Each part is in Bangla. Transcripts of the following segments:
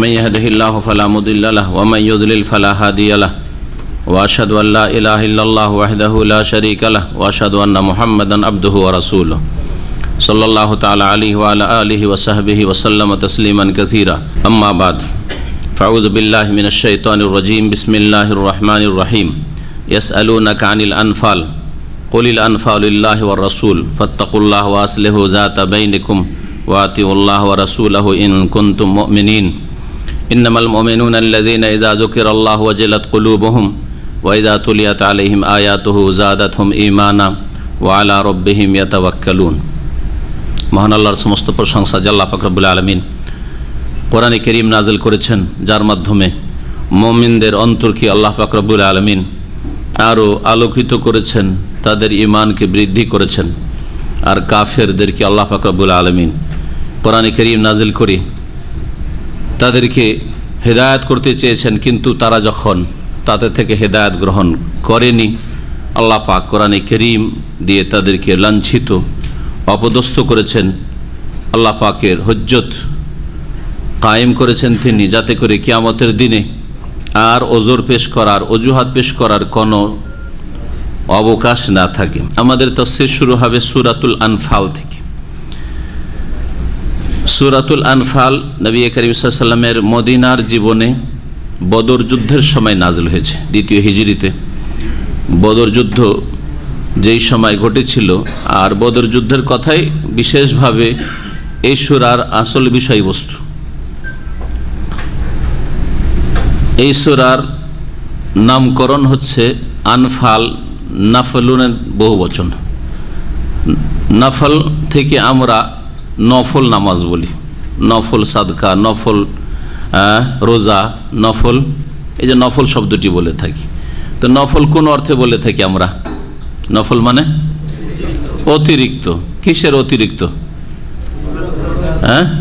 من يهده الله فلا مضل له ومن يضلل فلا هادي له واشهد ان لا اله الا الله وحده لا شريك له واشهد ان محمدا عبده ورسوله صلى الله تعالى عليه وعلى اله وصحبه وسلم تسليما كثيرا. اما بعد فاعوذ بالله من الشيطان الرجيم. بسم الله الرحمن الرحيم. يسالونك عن الانفال قل الانفال لله والرسول. فاتقوا الله واصلحوا ذات بينكم. واتقوا الله ورسوله ان كنتم مؤمنين. ইন্নামাল মোমেনুন আল্লাদিন ইদা জকির আল্লাহ ওয়াজিলাত কুলুবহুম ওয়াইদা তুলিয়াত আলহিম আয়াতুহু জাদাত হুম ইমানা ওয়ালা রব্বিহিম ইয়াতাওয়াক্কালুন মহান আল্লাহর সমস্ত প্রশংসা জাল্লা ফাকরবুল আলমিন কোরআনে করিম নাজিল করেছেন, যার মাধ্যমে মমিনদের অন্তর্কি আল্লাহ ফাকরবুল আলমিন আরও আলোকিত করেছেন, তাদের ইমানকে বৃদ্ধি করেছেন, আর কাফেরদেরকে আল্লাহ ফাকরবুল আলমিন কোরআনে করিম নাজিল করি তাদেরকে হেদায়ত করতে চেয়েছেন, কিন্তু তারা যখন তাদের থেকে হেদায়ত গ্রহণ করেনি, আল্লাহ পাক কোরআনে করিম দিয়ে তাদেরকে লাঞ্ছিত, অপদস্থ করেছেন। আল্লাহ পাকের হজ্জত কায়েম করেছেন তিনি, যাতে করে কিয়ামতের দিনে আর ওজোর পেশ করার, অজুহাত পেশ করার কোনো অবকাশ না থাকে। আমাদের তফসির শুরু হবে সুরাতুল আনফাল থেকে। সুরাতুল আনফাল নবী করিম সাল্লামের মদিনার জীবনে বদর যুদ্ধের সময় নাজল হয়েছে, দ্বিতীয় হিজড়িতে। বদর যুদ্ধ যেই সময় ঘটেছিল, আর বদর যুদ্ধের কথাই বিশেষভাবে এই সুরার আসল বিষয়বস্তু। এই সুরার নামকরণ হচ্ছে আনফাল নাফলুনের বহু বচন নাফল থেকে আমরা নফল নামাজ বলি। নফল সাদকা, নফল রোজা, নফল, এই যে নফল শব্দটি বলে থাকি। তো নফল কোন অর্থে বলে থাকি আমরা? নফল মানে অতিরিক্ত। কিসের অতিরিক্ত? হ্যাঁ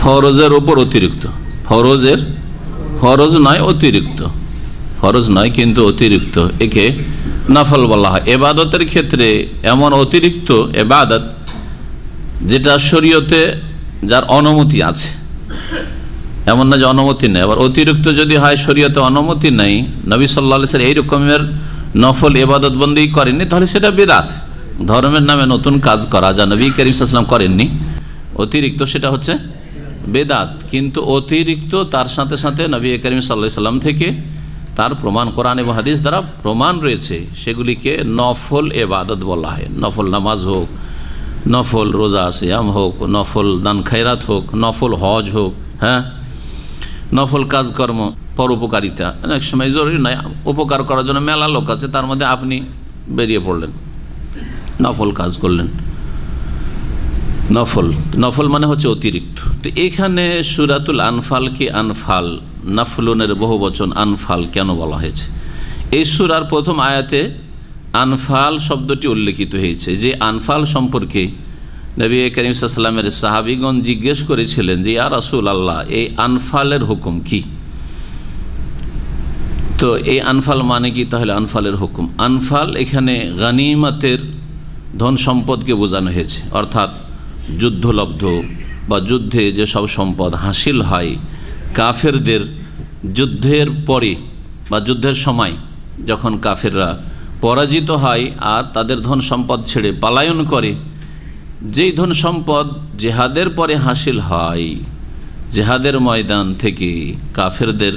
ফরজের ওপর অতিরিক্ত। ফরজের, ফরজ নয়, অতিরিক্ত। ফরজ নয়, কিন্তু অতিরিক্ত। একে নফল বলা হয়। এবাদতের ক্ষেত্রে এমন অতিরিক্ত এবাদত যেটা শরীয়তে যার অনুমতি আছে। এমন না যে অনুমতি নেই। আবার অতিরিক্ত যদি হয়, শরীয়তে অনুমতি নেই। নবী সাল্লা সাল এই রকমের নফল এবাদত বন্দী করেননি। তাহলে সেটা বেদাত। ধর্মের নামে নতুন কাজ করা যা নবী করিম সাল্লাম করেননি। অতিরিক্ত সেটা হচ্ছে বেদাত। কিন্তু অতিরিক্ত তার সাথে সাথে নবী করিম সাল্লা সাল্লাম থেকে তার প্রমাণ কোরআন এবং হাদিস দ্বারা প্রমাণ রয়েছে। সেগুলিকে নফল এবাদত বলা হয়। নফল নামাজ হোক নফল রোজা সিয়াম হোক, নফল দান খায়রাত হোক, নফল হজ হোক হ্যাঁ? নফল কাজকর্ম, পরোপকারিতা। অনেক সময় জরুরি নয়, উপকার করার জন্য মেলা লোক আছে, তার মধ্যে আপনি বেরিয়ে পড়লেন। নফল কাজ করলেন। নফল নফল মানে হচ্ছে অতিরিক্ত। তো এখানে সুরাতুল আনফালকে আনফাল? নাফলনের বহু বচন আনফাল কেন বলা হয়েছে? এই সুরার প্রথম আয়াতে আনফাল শব্দটি উল্লেখিত হয়েছে যে আনফাল সম্পর্কে নবী করিম সাল্লামের সাহাবিগণ জিজ্ঞেস করেছিলেন যে আর রাসুল আল্লাহ এই আনফালের হুকুম কি? তো এই আনফাল মানে কি? তাহলে আনফালের হুকুম। আনফাল এখানে গানিমাতের ধন সম্পদকে বোঝানো হয়েছে। অর্থাৎ যুদ্ধলব্ধ বা যুদ্ধে যেসব সম্পদ হাসিল হয়, কাফেরদের যুদ্ধের পরে বা যুদ্ধের সময় যখন কাফেররা পরাজিত হয় আর তাদের ধন সম্পদ ছেড়ে পালায়ন করে। যেই ধন সম্পদ জেহাদের পরে হাসিল হয়, জেহাদের ময়দান থেকে কাফেরদের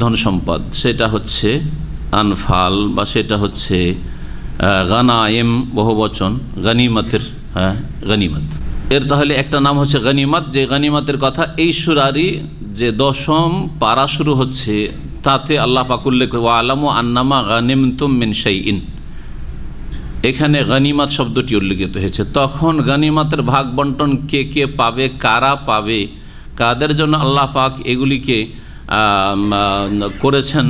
ধন সম্পদ। সেটা হচ্ছে আনফাল বা সেটা হচ্ছে গানায়েম বহুবচন, গানিমতের হ্যাঁ গানিমত। এর তাহলে একটা নাম হচ্ছে গানিমত। যে গানিমতের কথা এই সুরারি যে দশম পারা শুরু হচ্ছে তাতে আল্লাহ পাকুল্লেখ আলাম আন্নামা গানিম তুম মিন ইন এখানে গানিমাত শব্দটি উল্লেখিত হয়েছে। তখন গানিমাতের ভাগ বন্টন কে কে পাবে, কারা পাবে, কাদের জন্য আল্লাহ পাক এগুলিকে করেছেন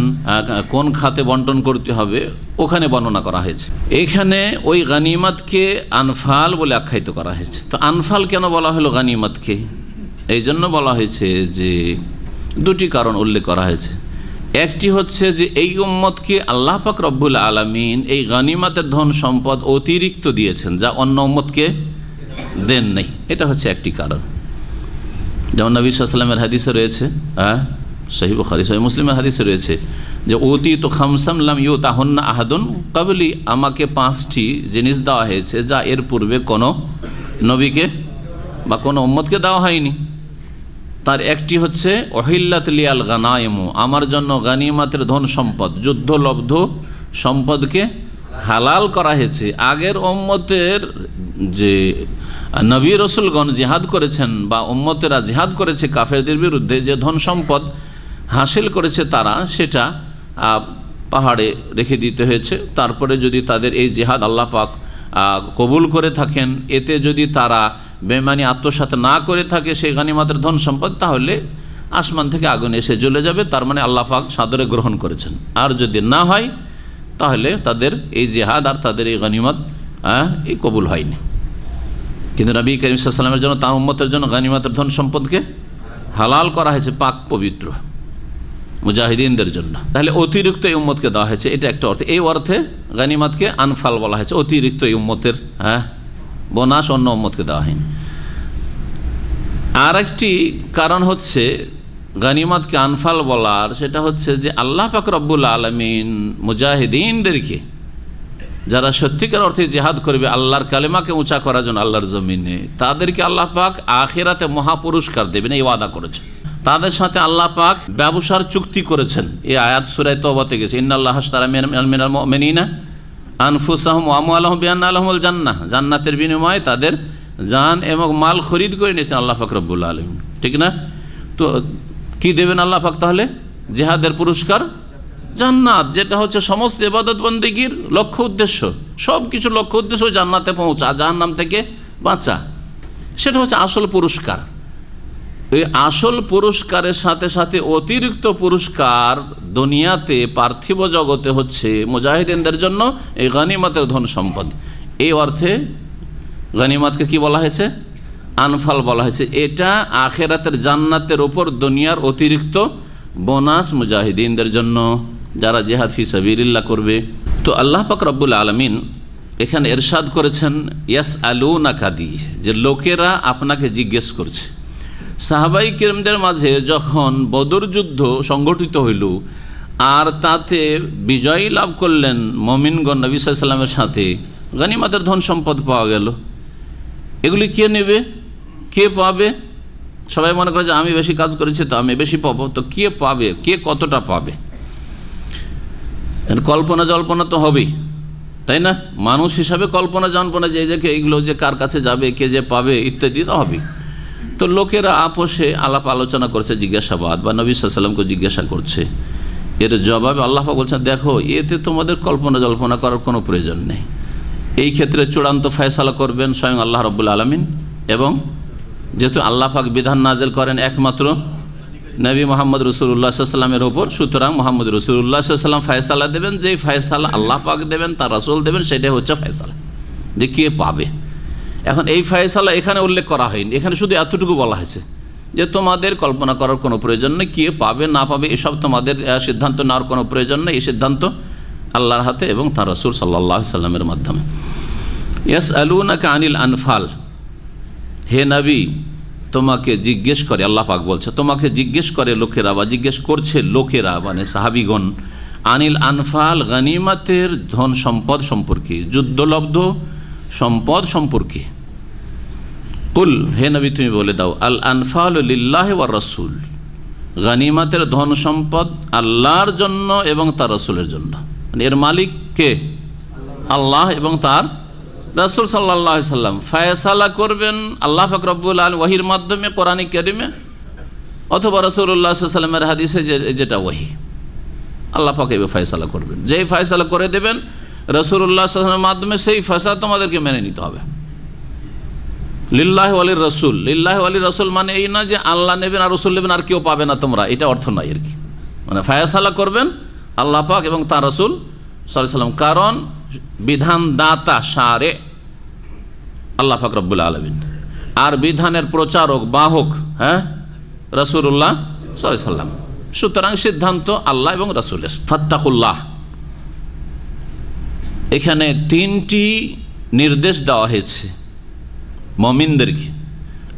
কোন খাতে বন্টন করতে হবে, ওখানে বর্ণনা করা হয়েছে। এখানে ওই গানিমাতকে আনফাল বলে আখ্যায়িত করা হয়েছে। তো আনফাল কেন বলা হলো গানিমাতকে? এই জন্য বলা হয়েছে যে, দুটি কারণ উল্লেখ করা হয়েছে। একটি হচ্ছে যে এই উম্মতকে আল্লাহ পাক রব্বুল আলমিন এই গানিমাতের ধন সম্পদ অতিরিক্ত দিয়েছেন, যা অন্য উম্মতকে দেন নেই। এটা হচ্ছে একটি কারণ। যেমন নবী সাল্লামের হাদিসে রয়েছে হ্যাঁ সহি বুখারি সহি মুসলিমের হাদিসে রয়েছে যে অতি তো খামসামলাম ইউ তাহন্না আহাদুন কাবলি আমাকে পাঁচটি জিনিস দেওয়া হয়েছে যা এর পূর্বে কোনো নবীকে বা কোনো উম্মতকে দেওয়া হয়নি। তার একটি হচ্ছে, অহিল্লাত লিয়াল গানায়মু আমার জন্য গানিমাতের ধন সম্পদ যুদ্ধলব্ধ সম্পদকে হালাল করা হয়েছে আগের ওম্মতের যে নবী রসুলগণ জিহাদ করেছেন বা ওম্মতেরা জিহাদ করেছে কাফেরদের বিরুদ্ধে যে ধন সম্পদ হাসিল করেছে তারা, সেটা পাহাড়ে রেখে দিতে হয়েছে। তারপরে যদি তাদের এই জেহাদ আল্লাহ পাক কবুল করে থাকেন, এতে যদি তারা বেমানি আত্মসাত না করে থাকে সেই গানিমাতের ধন সম্পদ, তাহলে আসমান থেকে আগুন এসে জ্বলে যাবে। তার মানে আল্লাহ পাক সাদরে গ্রহণ করেছেন। আর যদি না হয়, তাহলে তাদের এই জেহাদ আর তাদের এই গানিমত এই কবুল হয়নি। কিন্তু নবী করিমসাল্লামের জন্য, তার উম্মতের জন্য গানিমতের ধন সম্পদকে হালাল করা হয়েছে পাক পবিত্র মুজাহিদিনদের জন্য। তাহলে অতিরিক্ত এই উম্মতকে দেওয়া হয়েছে, এটা একটা অর্থ। এই অর্থে গানিমাতকে আনফাল বলা হয়েছে, অতিরিক্ত এই উম্মতের হ্যাঁ বোনাস অন্য উম্মতকে দেওয়া হয়নি। আর একটি কারণ হচ্ছে গানিমাতকে আনফাল বলার, সেটা হচ্ছে যে আল্লাহ পাক রব্বুল আলমিন মুজাহিদিনদেরকে, যারা সত্যিকার অর্থে জেহাদ করবে আল্লাহর কালেমাকে উঁচা করার জন্য আল্লাহর জমিনে, তাদেরকে আল্লাহ পাক আখেরাতে মহাপুরস্কার দেবেন, এই ওয়াদা করেছেন। তাদের সাথে আল্লাহ পাক ব্যবসার চুক্তি করেছেন। এই আয়াত সুরায় তবাতে গেছে ইন্নআল্লাহ মেনিনা জান্না জান্নাতের বিনিময়ে তাদের জান এবং মাল খরিদ করে নিয়েছেন আল্লাহ ফাকরবুল্লা আলম ঠিক না? তো কি দেবেন আল্লাহ পাক তাহলে? জেহাদের পুরস্কার? জান্নাত, যেটা হচ্ছে সমস্ত এবাদত বন্দীগীর লক্ষ্য উদ্দেশ্য। সব কিছু লক্ষ্য উদ্দেশ্য জান্নাতে পৌঁছা, জাহান্নাম থেকে বাঁচা। সেটা হচ্ছে আসল পুরস্কার। এই আসল পুরস্কারের সাথে সাথে অতিরিক্ত পুরস্কার দুনিয়াতে পার্থিব জগতে হচ্ছে মুজাহিদিনদের জন্য এই গানিমতের ধন সম্পদ। এই অর্থে গানিমতকে কি বলা হয়েছে? আনফাল বলা হয়েছে। এটা আখেরাতের জান্নাতের ওপর দুনিয়ার অতিরিক্ত বোনাস মুজাহিদিনদের জন্য, যারা জেহাদ ফি সাবিল্লা করবে। তো আল্লাহ পাক রব্বুল আলমিন এখানে এরশাদ করেছেন ইয়াস আলু নাকাদি যে লোকেরা আপনাকে জিজ্ঞেস করছে। সাহাবাই কিরমদের মাঝে যখন বদর যুদ্ধ সংগঠিত হইল, আর তাতে বিজয়ী লাভ করলেন মমিনগণ নবী সাথে, গানিমাতের ধন সম্পদ পাওয়া গেল। এগুলি কে নেবে? কে পাবে? সবাই মনে করে যে আমি বেশি কাজ করেছি তো আমি বেশি পাবো, তো কে পাবে? কে কতটা পাবে? কল্পনা জল্পনা তো হবেই, তাই না? মানুষ হিসাবে কল্পনা জল্পনা যে যে এইগুলো যে কার কাছে যাবে, কে যে পাবে, ইত্যাদি তো হবেই। তো লোকেরা আপোষে আলাপ আলোচনা করছে, জিজ্ঞাসাবাদ, বা নবী সাল্লামকে জিজ্ঞাসা করছে। এর জবাবে আল্লাহ বলছেন, দেখো, এতে তোমাদের কল্পনা জল্পনা করার কোনো প্রয়োজন নেই। এই ক্ষেত্রে চূড়ান্ত ফয়সালা করবেন স্বয়ং আল্লাহ রব্বুল আলমিন এবং যেহেতু আল্লাহ পাক বিধান নাজেল করেন একমাত্র নবী মোহাম্মদ রসুল্লাহ সাল্লামের ওপর সুতরাং মোহাম্মদ রসুল্লাহ সাল্লাম ফয়সালা দেবেন, যেই ফয়সালা আল্লাহ পাক দেবেন, তার রসুল দেবেন, সেটাই হচ্ছে ফয়সালা। যে কে পাবে? এখন এই ফয়সালা এখানে উল্লেখ করা হয়নি। এখানে শুধু এতটুকু বলা হয়েছে যে তোমাদের কল্পনা করার কোনো প্রয়োজন নেই, কে পাবে, না পাবে, এসব তোমাদের সিদ্ধান্ত নেওয়ার কোনো প্রয়োজন নেই। এই সিদ্ধান্ত আল্লাহর হাতে এবং তার রসুল সাল্লাহ সাল্লামের মাধ্যমে। ইয়াস আলুনাকে আনিল আনফাল। হে নবী, তোমাকে জিজ্ঞেস করে, আল্লাহ পাক বলছে, তোমাকে জিজ্ঞেস করে লোকেরা বা জিজ্ঞেস করছে লোকেরা মানে সাহাবিগণ, আনিল আনফাল গানিমাতের ধন সম্পদ সম্পর্কে, যুদ্ধলব্ধ সম্পদ সম্পর্কে। কুল, হে নবী, তুমি বলে দাও, আল আনফাল লিল্লাহ ওয়ার রসুল। গানিমাতের ধন সম্পদ আল্লাহর জন্য এবং তার রসুলের জন্য। মানে এর মালিক কে? আল্লাহ এবং তার রসুল সাল্লাহ সাল্লাম। ফায়সালা করবেন আল্লাহ ফকরবুল আল ওয়াহির মাধ্যমে, কোরআন কেরিমে, অথবা রসুল্লাহ সাল্লামের হাদিসে যেটা ওয়াহি। আল্লাহ পাকে ফয়সালা করবেন। যেই ফয়সালা করে দেবেন রসুল্লাহ সাল্লামের মাধ্যমে সেই ফয়সালা তোমাদেরকে মেনে নিতে হবে। লিল্লাহ আলী রসুল। লিল্লাহ আলী রসুল মানে এই না যে আল্লাহ নেবেন আর রসুল নেবেন, আর কেউ পাবে না তোমরা। এটা অর্থ নয় আর কি। মানে ফায়াসালা করবেন আল্লাহ পাক এবং তার রসুল সাল্লাম কারণ বিধান দাতা সারে আল্লাহ পাক রব্বুল আলমিন। আর বিধানের প্রচারক, বাহক হ্যাঁ? রসুল্লাহ সাল্লাম সুতরাং সিদ্ধান্ত আল্লাহ এবং রসুলের। ফত্তাকুল্লাহ। এখানে তিনটি নির্দেশ দেওয়া হয়েছে। মমিনদেরকে।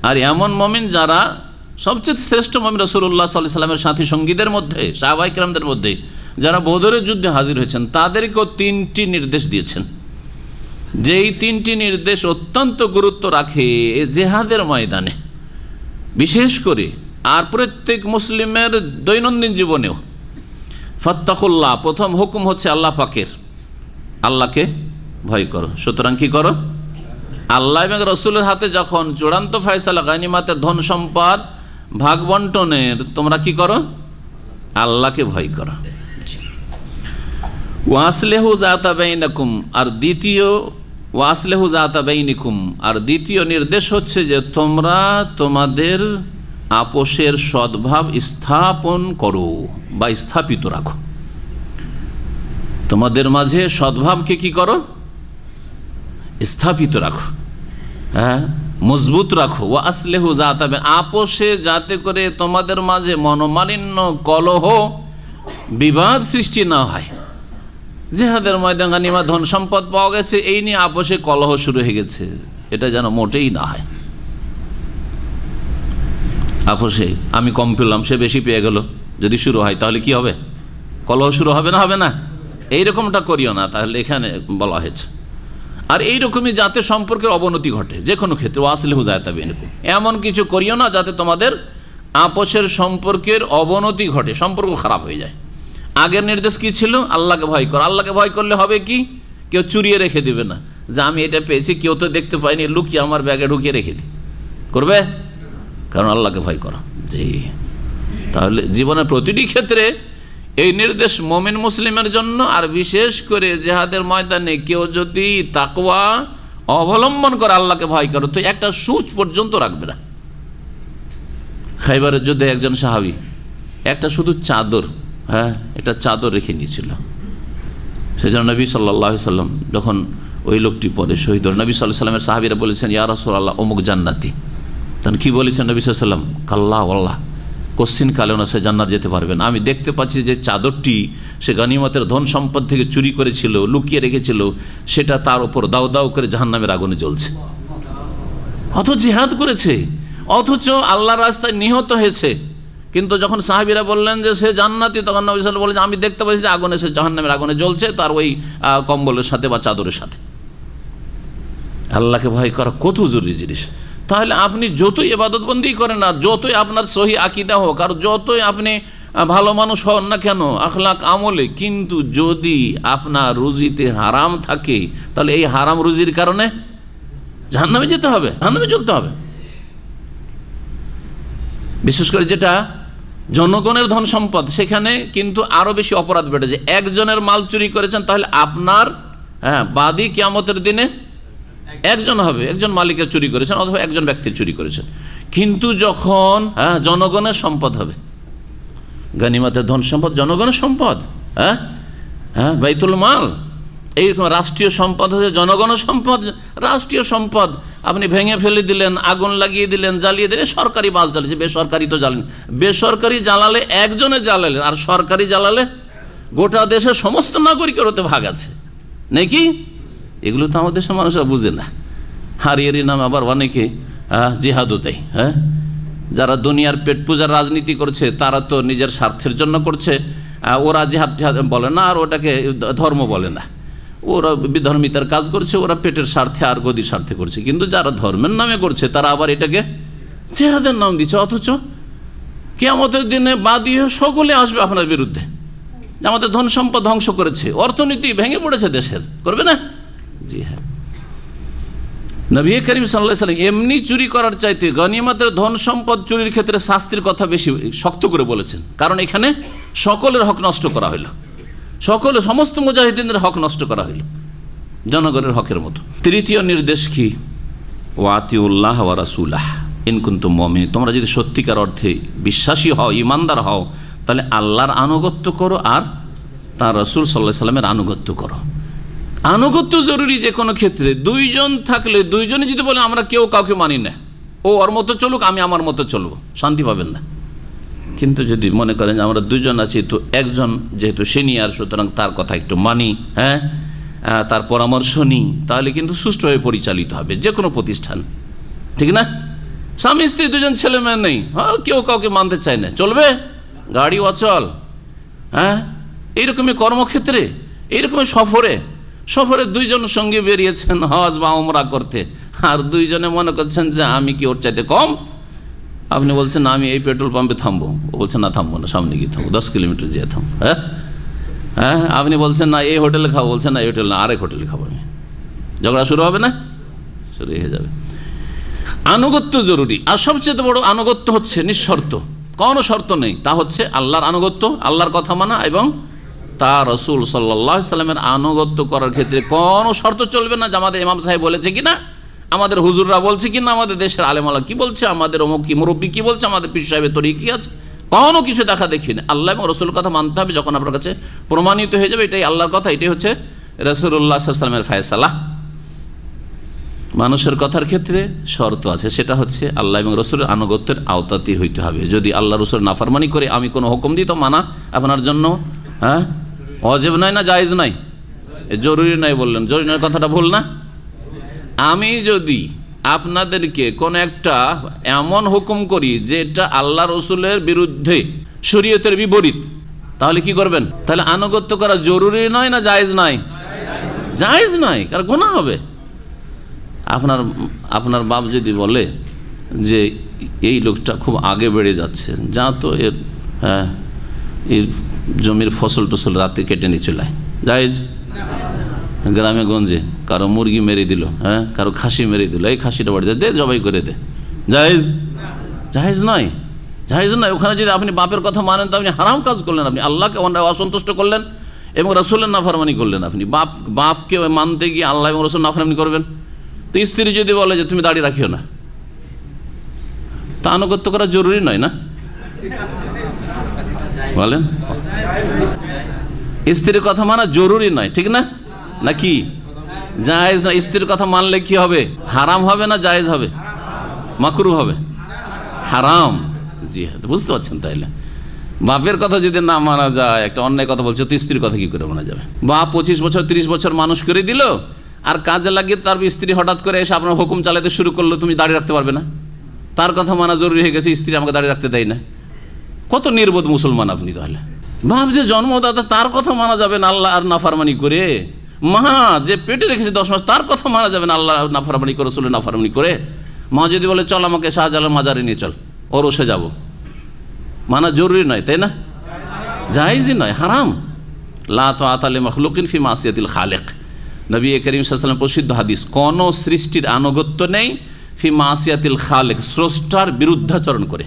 আর এমন মমিন যারা সবচেয়ে শ্রেষ্ঠ মমিন রসুল্লাহ সাল্লাহ সাল্লামের সাথী সঙ্গীদের মধ্যে সাহবাইকরামদের মধ্যে, যারা বদরের যুদ্ধে হাজির হয়েছেন, তাদেরকেও তিনটি নির্দেশ দিয়েছেন। যেই তিনটি নির্দেশ অত্যন্ত গুরুত্ব রাখে জেহাদের ময়দানে। বিশেষ করে আর প্রত্যেক মুসলিমের দৈনন্দিন জীবনেও। ফত্তাকুল্লাহ, প্রথম হুকুম হচ্ছে আল্লাহ পাকের। আল্লাহকে ভয় করো। সুতরাং কি করো? আল্লাহ এবং রসুলের হাতে যখন চূড়ান্ত ফয়সালা, গানিমাতের ধন সম্পদ ভাগ বন্টনের তোমরা কি করো? আল্লাহকে ভয় করো। ওয়াসলেহু জাতাবাইনাকুম আর দ্বিতীয়, ওয়াসলেহু জাতাবাইনিকুম আর দ্বিতীয় নির্দেশ হচ্ছে যে তোমরা তোমাদের আপোষের সদ্ভাব স্থাপন করো বা স্থাপিত রাখো। তোমাদের মাঝে সদ্ভাবকে কি করো? স্থাপিত রাখো। হ্যাঁ? মজবুত রাখো। ও আসলেহু যাতাবে আপোষে যাতে করে তোমাদের মাঝে মনোমালিন্য, কলহ, বিবাদ সৃষ্টি না হয়। জেহাদের ময়দান গানিমা ধন সম্পদ পাওয়া গেছে, এই নিয়ে আপোষে কলহ শুরু হয়ে গেছে। এটা যেন মোটেই না হয়। আপোষে, আমি কম পেলাম, সে বেশি পেয়ে গেল। যদি শুরু হয়, তাহলে কি হবে? কলহ শুরু হবে না হবে না? এইরকমটা করিও না, তাহলে এখানে বলা হয়েছে। আর এইরকমই যাতে সম্পর্কের অবনতি ঘটে, যে কোনো ক্ষেত্রে আসলে হুজায় তবে এমন কিছু করিও না যাতে তোমাদের আপোষের সম্পর্কের অবনতি ঘটে, সম্পর্ক খারাপ হয়ে যায়। আগের নির্দেশ কি ছিল? আল্লাহকে ভয় কর। আল্লাহকে ভয় করলে হবে কি? কেউ চুরিয়ে রেখে দিবে না। যে আমি এটা পেয়েছি, কেউ তো দেখতে পাইনি লুকিয়ে আমার ব্যাগে ঢুকিয়ে রেখে দিই করবে? কারণ আল্লাহকে ভয় করা। জি। তাহলে জীবনের প্রতিটি ক্ষেত্রে এই নির্দেশ মোমিন মুসলিমের জন্য, আর বিশেষ করে জেহাদের ময়দানে কেউ যদি তাকওয়া অবলম্বন করে আল্লাহকে ভয় করে, তো একটা সুচ পর্যন্ত রাখবে না। খাইবারের যুদ্ধে একজন সাহাবি, একটা শুধু চাদর হ্যাঁ একটা চাদর রেখে নিয়েছিল। সেজন্য নবী সাল্লাহ সাল্লাম যখন ওই লোকটি পরে শহীদ নবী সাল্লাহ সাল্লামের সাহাবিরা বলেছেন ইয়ারসুল আল্লাহ অমুক জান্নাতি। তখন কি বলেছেন নবী সাল্লাম? কাল্লা আল্লাহ কোশ্চিন কালেও না সে জান্নাত যেতে পারবে না। আমি দেখতে পাচ্ছি যে চাদরটি সে গানিমতের ধন সম্পদ থেকে চুরি করেছিল, লুকিয়ে রেখেছিল, সেটা তার উপর দাও দাও করে জাহান্নামের আগুনে জ্বলছে। অথ জিহাদ করেছে, অথচ আল্লাহ রাস্তায় নিহত হয়েছে। কিন্তু যখন সাহাবিরা বললেন যে সে জান্নাতি, তখন নবী সাল বললেন আমি দেখতে পাচ্ছি যে আগুনে সে জাহান্নামের আগুনে জ্বলছে, তার ওই কম্বলের সাথে বা চাদরের সাথে। আল্লাহকে ভয় করা কত জরুরি জিনিস। তাহলে আপনি যতই এবাদতবন্দি করেন না, যতই আপনার সহি আকিদা হোক, আর যতই আপনি ভালো মানুষ হন না কেন, আখলাক আমলে কিন্তু যদি আপনার রুজিতে হারাম থাকে, তাহলে এই হারাম রুজির কারণে জাহান্নামে যেতে হবে, জাহান্নামে চলতে হবে। বিশেষ করে যেটা জনগণের ধন সম্পদ, সেখানে কিন্তু আরও বেশি অপরাধ বেড়েছে। একজনের মাল চুরি করেছেন, তাহলে আপনার হ্যাঁ বাদী কিয়ামতের দিনে একজন হবে, একজন মালিকের চুরি করেছেন অথবা একজন ব্যক্তির চুরি করেছেন। কিন্তু যখন হ্যাঁ জনগণের সম্পদ হবে, গানিমাতের ধন সম্পদ, জনগণের সম্পদ হ্যাঁ হ্যাঁ বাইতুল মাল, এইরকম রাষ্ট্রীয় সম্পদ হচ্ছে জনগণের সম্পদ, রাষ্ট্রীয় সম্পদ। আপনি ভেঙে ফেলে দিলেন, আগুন লাগিয়ে দিলেন, জ্বালিয়ে দিলেন, সরকারি বাস জ্বালিয়েছে বেসরকারি তো জ্বালেন। বেসরকারি জ্বালালে একজনে জ্বালালেন, আর সরকারি জ্বালালে গোটা দেশের সমস্ত নাগরিকের ওতে ভাগ আছে। নাকি? এগুলো তো আমাদের দেশের মানুষরা বুঝে না। হারিয়ারি নাম আবার অনেকে জিহাদও দেয় হ্যাঁ? যারা দুনিয়ার পেট পূজার রাজনীতি করছে, তারা তো নিজের স্বার্থের জন্য করছে। ওরা জিহাদ জিহাদ বলে না, আর ওটাকে ধর্ম বলে না। ওরা বিধর্মিতার কাজ করছে, ওরা পেটের স্বার্থে আর গদির স্বার্থে করছে। কিন্তু যারা ধর্মের নামে করছে, তারা আবার এটাকে জেহাদের নাম দিচ্ছে। অথচ কেয়ামতের দিনে বাদী সকলে আসবে আপনার বিরুদ্ধে। আমাদের ধন সম্পদ ধ্বংস করেছে, অর্থনীতি ভেঙে পড়েছে দেশের। করবে না? জি হ্যাঁ। নবী করিম সাল্লাম এমনি চুরি করার চাইতে গনিমতের ধন সম্পদ চুরির ক্ষেত্রে শাস্তির কথা বেশি শক্ত করে বলেছেন। কারণ এখানে সকলের হক নষ্ট করা হইল। সকলে সমস্ত মুজাহিদিনের হক নষ্ট করা হইল। জনগণের হকের মতো। তৃতীয় নির্দেশ কি? ওয়াতিউল্লাহ ওয়ারাসুল্লাহ ইনকুন্ত মমিন তোমরা যদি সত্যিকার অর্থে বিশ্বাসী হও ইমানদার হও, তাহলে আল্লাহর আনুগত্য করো আর তার রসুল সাল্লাহ সাল্লামের আনুগত্য করো। আনুগত্য জরুরি যে কোনো ক্ষেত্রে। দুইজন থাকলে দুইজনে যদি বলে আমরা কেউ কাউকে মানি না। ও ওর মতো চলুক, আমি আমার মতো চলবো। শান্তি পাবেন না। কিন্তু যদি মনে করেন যে, আমরা দুজন আছি, তো একজন যেহেতু সিনিয়র সুতরাং তার কথা একটু মানি হ্যাঁ? তার পরামর্শ নিই। তাহলে কিন্তু সুষ্ঠুভাবে পরিচালিত হবে যে কোনো প্রতিষ্ঠান। ঠিক না? স্বামী, স্ত্রী, দুজন ছেলে মেয়ে নেই। হ্যাঁ কেউ কাউকে মানতে চায় না। চলবে? গাড়ি, অচল। হ্যাঁ? এইরকমই কর্মক্ষেত্রে, এইরকমই সফরে সফরে দুইজন সঙ্গে বেরিয়েছেন হজ বা ওমরা করতে। আর দুইজনে মনে করছেন যে আমি কি ওর চাইতে কম? আপনি বলছেন, আমি এই পেট্রোল পাম্পে থামবো। ও বলছে, না, থামবো না, সামনে গিয়ে থামবো, দশ কিলোমিটার যেয়ে থামবো। হ্যাঁ? হ্যাঁ? আপনি বলছেন, না, এই হোটেলে খাব। বলছেন না, এই হোটেল না, আরেক হোটেলে খাব আমি। ঝগড়া শুরু হবে না? শুরু হয়ে যাবে। আনুগত্য জরুরি। আর সবচেয়ে বড় আনুগত্য হচ্ছে নিঃশর্ত। কোনো শর্ত নেই। তা হচ্ছে আল্লাহর আনুগত্য, আল্লাহর কথা মানা এবং তা রসুল সাল্লাহ সাল্লামের আনুগত্য করার ক্ষেত্রে কোনো শর্ত চলবে না যে আমাদের ইমাম সাহেব বলেছে কিনা, আমাদের হুজুররা বলছে কিনা, আমাদের দেশের আলেমালা কি বলছে, আমাদের অমুক কি, মুরব্বী কি বলছে, আমাদের পীর সাহেবের তরি কি আছে? কোনো কিছু দেখা দেখি না। আল্লাহ এবং রসুলের কথা মানতে হবে যখন আপনার কাছে প্রমাণিত হয়ে যাবে, এটাই আল্লাহর কথা, এটাই হচ্ছে রসুল্লাহ সাল্লামের ফায়সালা। মানুষের কথার ক্ষেত্রে শর্ত আছে, সেটা হচ্ছে আল্লাহ এবং রসুলের আনুগত্যের আওতাতেই হইতে হবে। যদি আল্লাহ রসুল নাফারমানি করে, আমি কোনো হুকুম দিই তো মানা আপনার জন্য হ্যাঁ? অজেব নাই না জায়েজ নাই জরুরি নাই বললেন। জরুরি নয় কথাটা ভুল না? আমি যদি আপনাদেরকে কোন একটা এমন হুকুম করি যেটা আল্লাহ রসুলের বিরুদ্ধে শরীয়তের বিপরীত, তাহলে কি করবেন? তাহলে আনুগত্য করা জরুরি নয় না জায়েজ নাই জায়েজ নাই কারণ গোনা হবে? আপনার আপনার বাপ যদি বলে যে এই লোকটা খুব আগে বেড়ে যাচ্ছে, যা তো এর হ্যাঁ এর জমির ফসল টসল রাতে কেটে নিয়ে চলে জায়েজ? গ্রামে গঞ্জে। কারও মুরগি মেরে দিল হ্যাঁ? কারও খাসি মেরে দিল। এই খাসিটা বাড়ি দে জবাই করে দে। জাহেজ জাহেজ নয়। জাহেজ নয়। ওখানে যদি আপনি বাপের কথা মানেন তো আপনি হারাম কাজ করলেন আপনি। আল্লাহকে অসন্তুষ্ট করলেন এবং রসুলের নাফারমানি করলেন আপনি। বাপ, বাপকে মানতে গিয়ে আল্লাহ এবং রসুল নাফারমানি করবেন। তো স্ত্রী যদি বলে যে, তুমি দাঁড়িয়ে রাখিও না। তা আনুগত্য করা জরুরি নয় না? বলেন। স্ত্রীর কথা মানা জরুরি নয়, ঠিক না? নাকি? জায়েজ না, স্ত্রীর কথা মানলে কি হবে? হারাম হবে না জায়েজ হবে? মাকরু হবে? হারাম। জি হ্যাঁ বুঝতে পারছেন তাইলে। বাপের কথা যদি না মানা যায়, একটা অন্যায় কথা বলছে, তো স্ত্রীর কথা কি করে মানা যাবে? বাপ পঁচিশ বছর, তিরিশ বছর মানুষ করে দিল, আর কাজে লাগিয়ে তার স্ত্রী হঠাৎ করে এসে আপনার হুকুম চালাতে শুরু করল, তুমি দাঁড়িয়ে রাখতে পারবে না? তার কথা মানা জরুরি হয়ে গেছে, স্ত্রী আমাকে দাঁড়িয়ে রাখতে দেয় না। কত নির্বোধ মুসলমান আপনি তাহলে? বাপ যে জন্মদাতা তার কথা মানা যাবে না আল্লাহ আর নাফারমানি করে। মা, যে পেটে রেখেছে দশ মাস, তার কথা মানা যাবে না আল্লাহ নাফারমানি করে চলে নাফারমানি করে। মা যদি বলে, চল আমাকে শাহজালাল মাজারে নিয়ে চল ওর ওসে যাব। মানা জরুরি নয়, তাই না? জাহিজই নয়, হারাম। লা তো আতালে মখলুকিন ফি মাসিয়াতিল খালেক। নবী করিম সাল্লাম প্রসিদ্ধ হাদিস, কোন সৃষ্টির আনুগত্য নেই ফি মাসিয়াতিল খালেক, স্রষ্টার বিরুদ্ধাচরণ করে।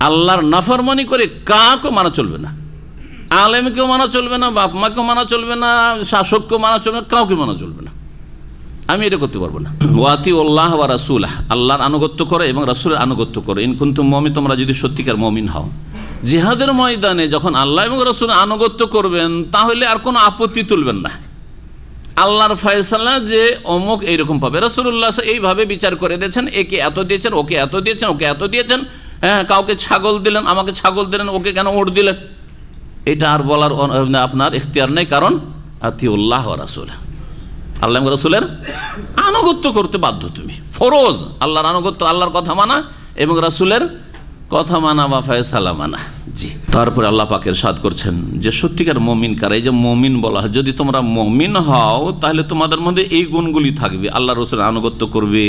আল্লাহর নাফরমানি করে কাকেও মানা চলবে না। আলেমকেও মানা চলবে না বাপ মাকেও মানা চলবে না, শাসককেও মানা চলবে না, কাউকে মানা চলবে না। আমি এটা করতে পারব না। ওয়াতি উল্লাহ বা রাসুল আল্লাহর আনুগত্য করো এবং রাসুলের আনুগত্য করো। ইনকুন্তু মমি তোমরা যদি সত্যিকার মমিন হও। জিহাদের ময়দানে যখন আল্লাহ এবং রসুলের আনুগত্য করবেন, তাহলে আর কোনো আপত্তি তুলবেন না। আল্লাহর ফয়সালা যে অমুক এইরকম পাবে। রসুল্লাহ এইভাবে বিচার করে দিয়েছেন, একে এত দিয়েছেন, ওকে এত দিয়েছেন, ওকে এত দিয়েছেন। হ্যাঁ কাউকে ছাগল দিলেন, আমাকে ছাগল দিলেন, ওকে কেন ওট দিলেন? এটা আর বলার আপনার ইখতিয়ার নেই, কারণ আতিউল্লাহ রাসুল আল্লাহ রাসুলের আনুগত্য করতে বাধ্য তুমি। ফরোজ, আল্লাহর আনুগত্য, আল্লাহর কথা মানা এবং রাসুলের কথা মানা বা ফয়সালা মানা। জি। তারপরে আল্লাহ পাকের সাদ করছেন যে সত্যিকার মমিন কার? এই যে মমিন বলা হয়, যদি তোমরা মমিন হও, তাহলে তোমাদের মধ্যে এই গুণগুলি থাকবে। আল্লাহ রসুলের আনুগত্য করবে,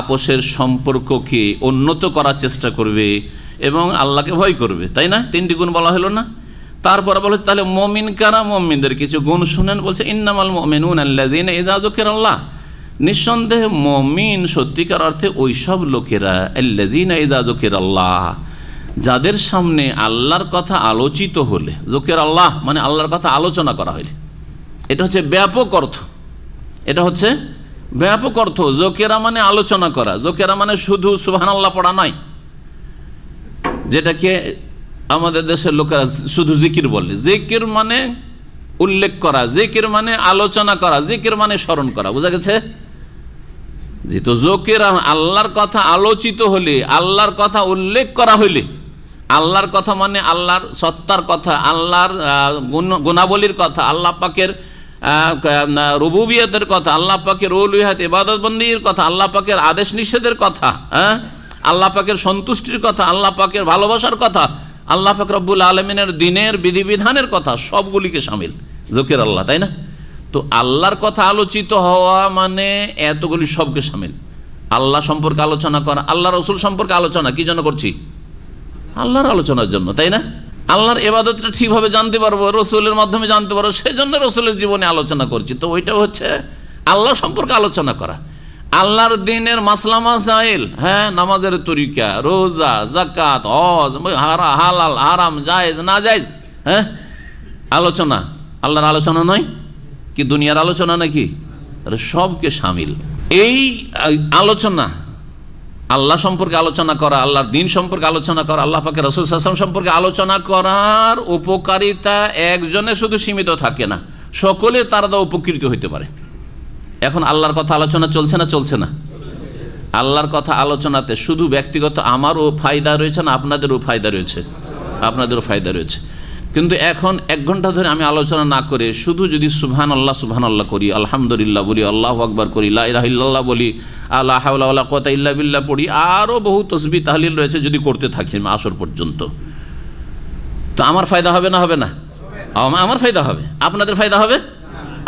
আপোষের সম্পর্ককে উন্নত করার চেষ্টা করবে এবং আল্লাহকে ভয় করবে, তাই না? তিনটি গুণ বলা হলো না? তারপরে বলছে তাহলে মমিন কারা? মমিনদের কিছু গুণ শুনেন, বলছে, ইন্নামাল আল্লাদিন এজাজকের আল্লাহ নিঃসন্দেহে মমিন সত্যিকার অর্থে ওইসব লোকেরা এজাজকের আল্লাহ যাদের সামনে আল্লাহর কথা আলোচিত হলে জোকের আল্লাহ মানে আল্লাহর কথা আলোচনা করা হইলে, এটা হচ্ছে ব্যাপক অর্থ। এটা হচ্ছে ব্যাপক অর্থ। জোকেরা মানে আলোচনা করা জোকেরা মানে শুধু সুবাহান আল্লাহ পড়া নয়। যেটাকে আমাদের দেশের লোকেরা শুধু জিকির বলে। জিকির মানে উল্লেখ করা, জিকির মানে আলোচনা করা, জিকির মানে স্মরণ করা। বুঝা গেছে? যেহেতু জোকের আল্লাহর কথা আলোচিত হলে, আল্লাহর কথা উল্লেখ করা হইলে, আল্লাহর কথা মানে আল্লাহর সত্তার কথা, আল্লাহর গুণাবলীর কথা, আল্লাহ পাকের রবুবিয়তের কথা, আল্লাহ পাকের রৌলিহাত ইবাদতবন্দির কথা, আল্লাহ পাকের আদেশ নিষেধের কথা হ্যাঁ? আল্লাহ পাকের সন্তুষ্টির কথা, আল্লাহ পাকের ভালোবাসার কথা আল্লাহ পাক রব্বুল আলমিনের দিনের বিধিবিধানের কথা সবগুলিকে সামিল। জকির আল্লাহ, তাই না? তো আল্লাহর কথা আলোচিত হওয়া মানে এতগুলি সবকে সামিল। আল্লাহ সম্পর্কে আলোচনা করা, আল্লাহ রসুল সম্পর্কে আলোচনা, কি জন্য করছি? আল্লাহর আলোচনার জন্য, তাই না? আল্লাহর এবাদতটা ঠিকভাবে জানতে পারব, রসুলের মাধ্যমে জানতে পারব সেই জন্য রসুলের জীবনে আলোচনা করছি। তো ওইটা হচ্ছে আল্লাহ সম্পর্কে আলোচনা করা। আল্লাহর দিনের মাসলা মাসাইল হ্যাঁ নামাজের তরিকা, রোজা জাকাত হজ হালাল, হারাম, জায়েজ, না জায়েজ হ্যাঁ? আলোচনা। আল্লাহর আলোচনা নয়? কি দুনিয়ার আলোচনা নাকি? সবকে সামিল। এই আলোচনা, আল্লাহ সম্পর্কে আলোচনা করা, আল্লাহর দিন সম্পর্কে আলোচনা করা, আল্লাহ পাকে রসুল আসলাম সম্পর্কে আলোচনা করার উপকারিতা একজনে শুধু সীমিত থাকে না, সকলে তারা উপকৃত হইতে পারে। এখন আল্লাহর কথা আলোচনা চলছে না চলছে না? আল্লাহর কথা আলোচনাতে শুধু ব্যক্তিগত আমারও ফায়দা রয়েছে না আপনাদেরও ফায়দা রয়েছে। আপনাদেরও ফায়দা রয়েছে। কিন্তু এখন এক ঘণ্টা ধরে আমি আলোচনা না করে শুধু যদি সুবহান আল্লাহ সুবহান আল্লাহ করি, আলহামদুলিল্লাহ বলি, আল্লাহ আকবর করি লাহিল্লাহ বলি আল্লাহ কতা ইল্লা বিল্লাহ পড়ি আরও বহু তসবি তাহলিল রয়েছে যদি করতে থাকি আসর পর্যন্ত। তো আমার ফায়দা হবে না হবে না? আমার ফায়দা হবে। আপনাদের ফায়দা হবে?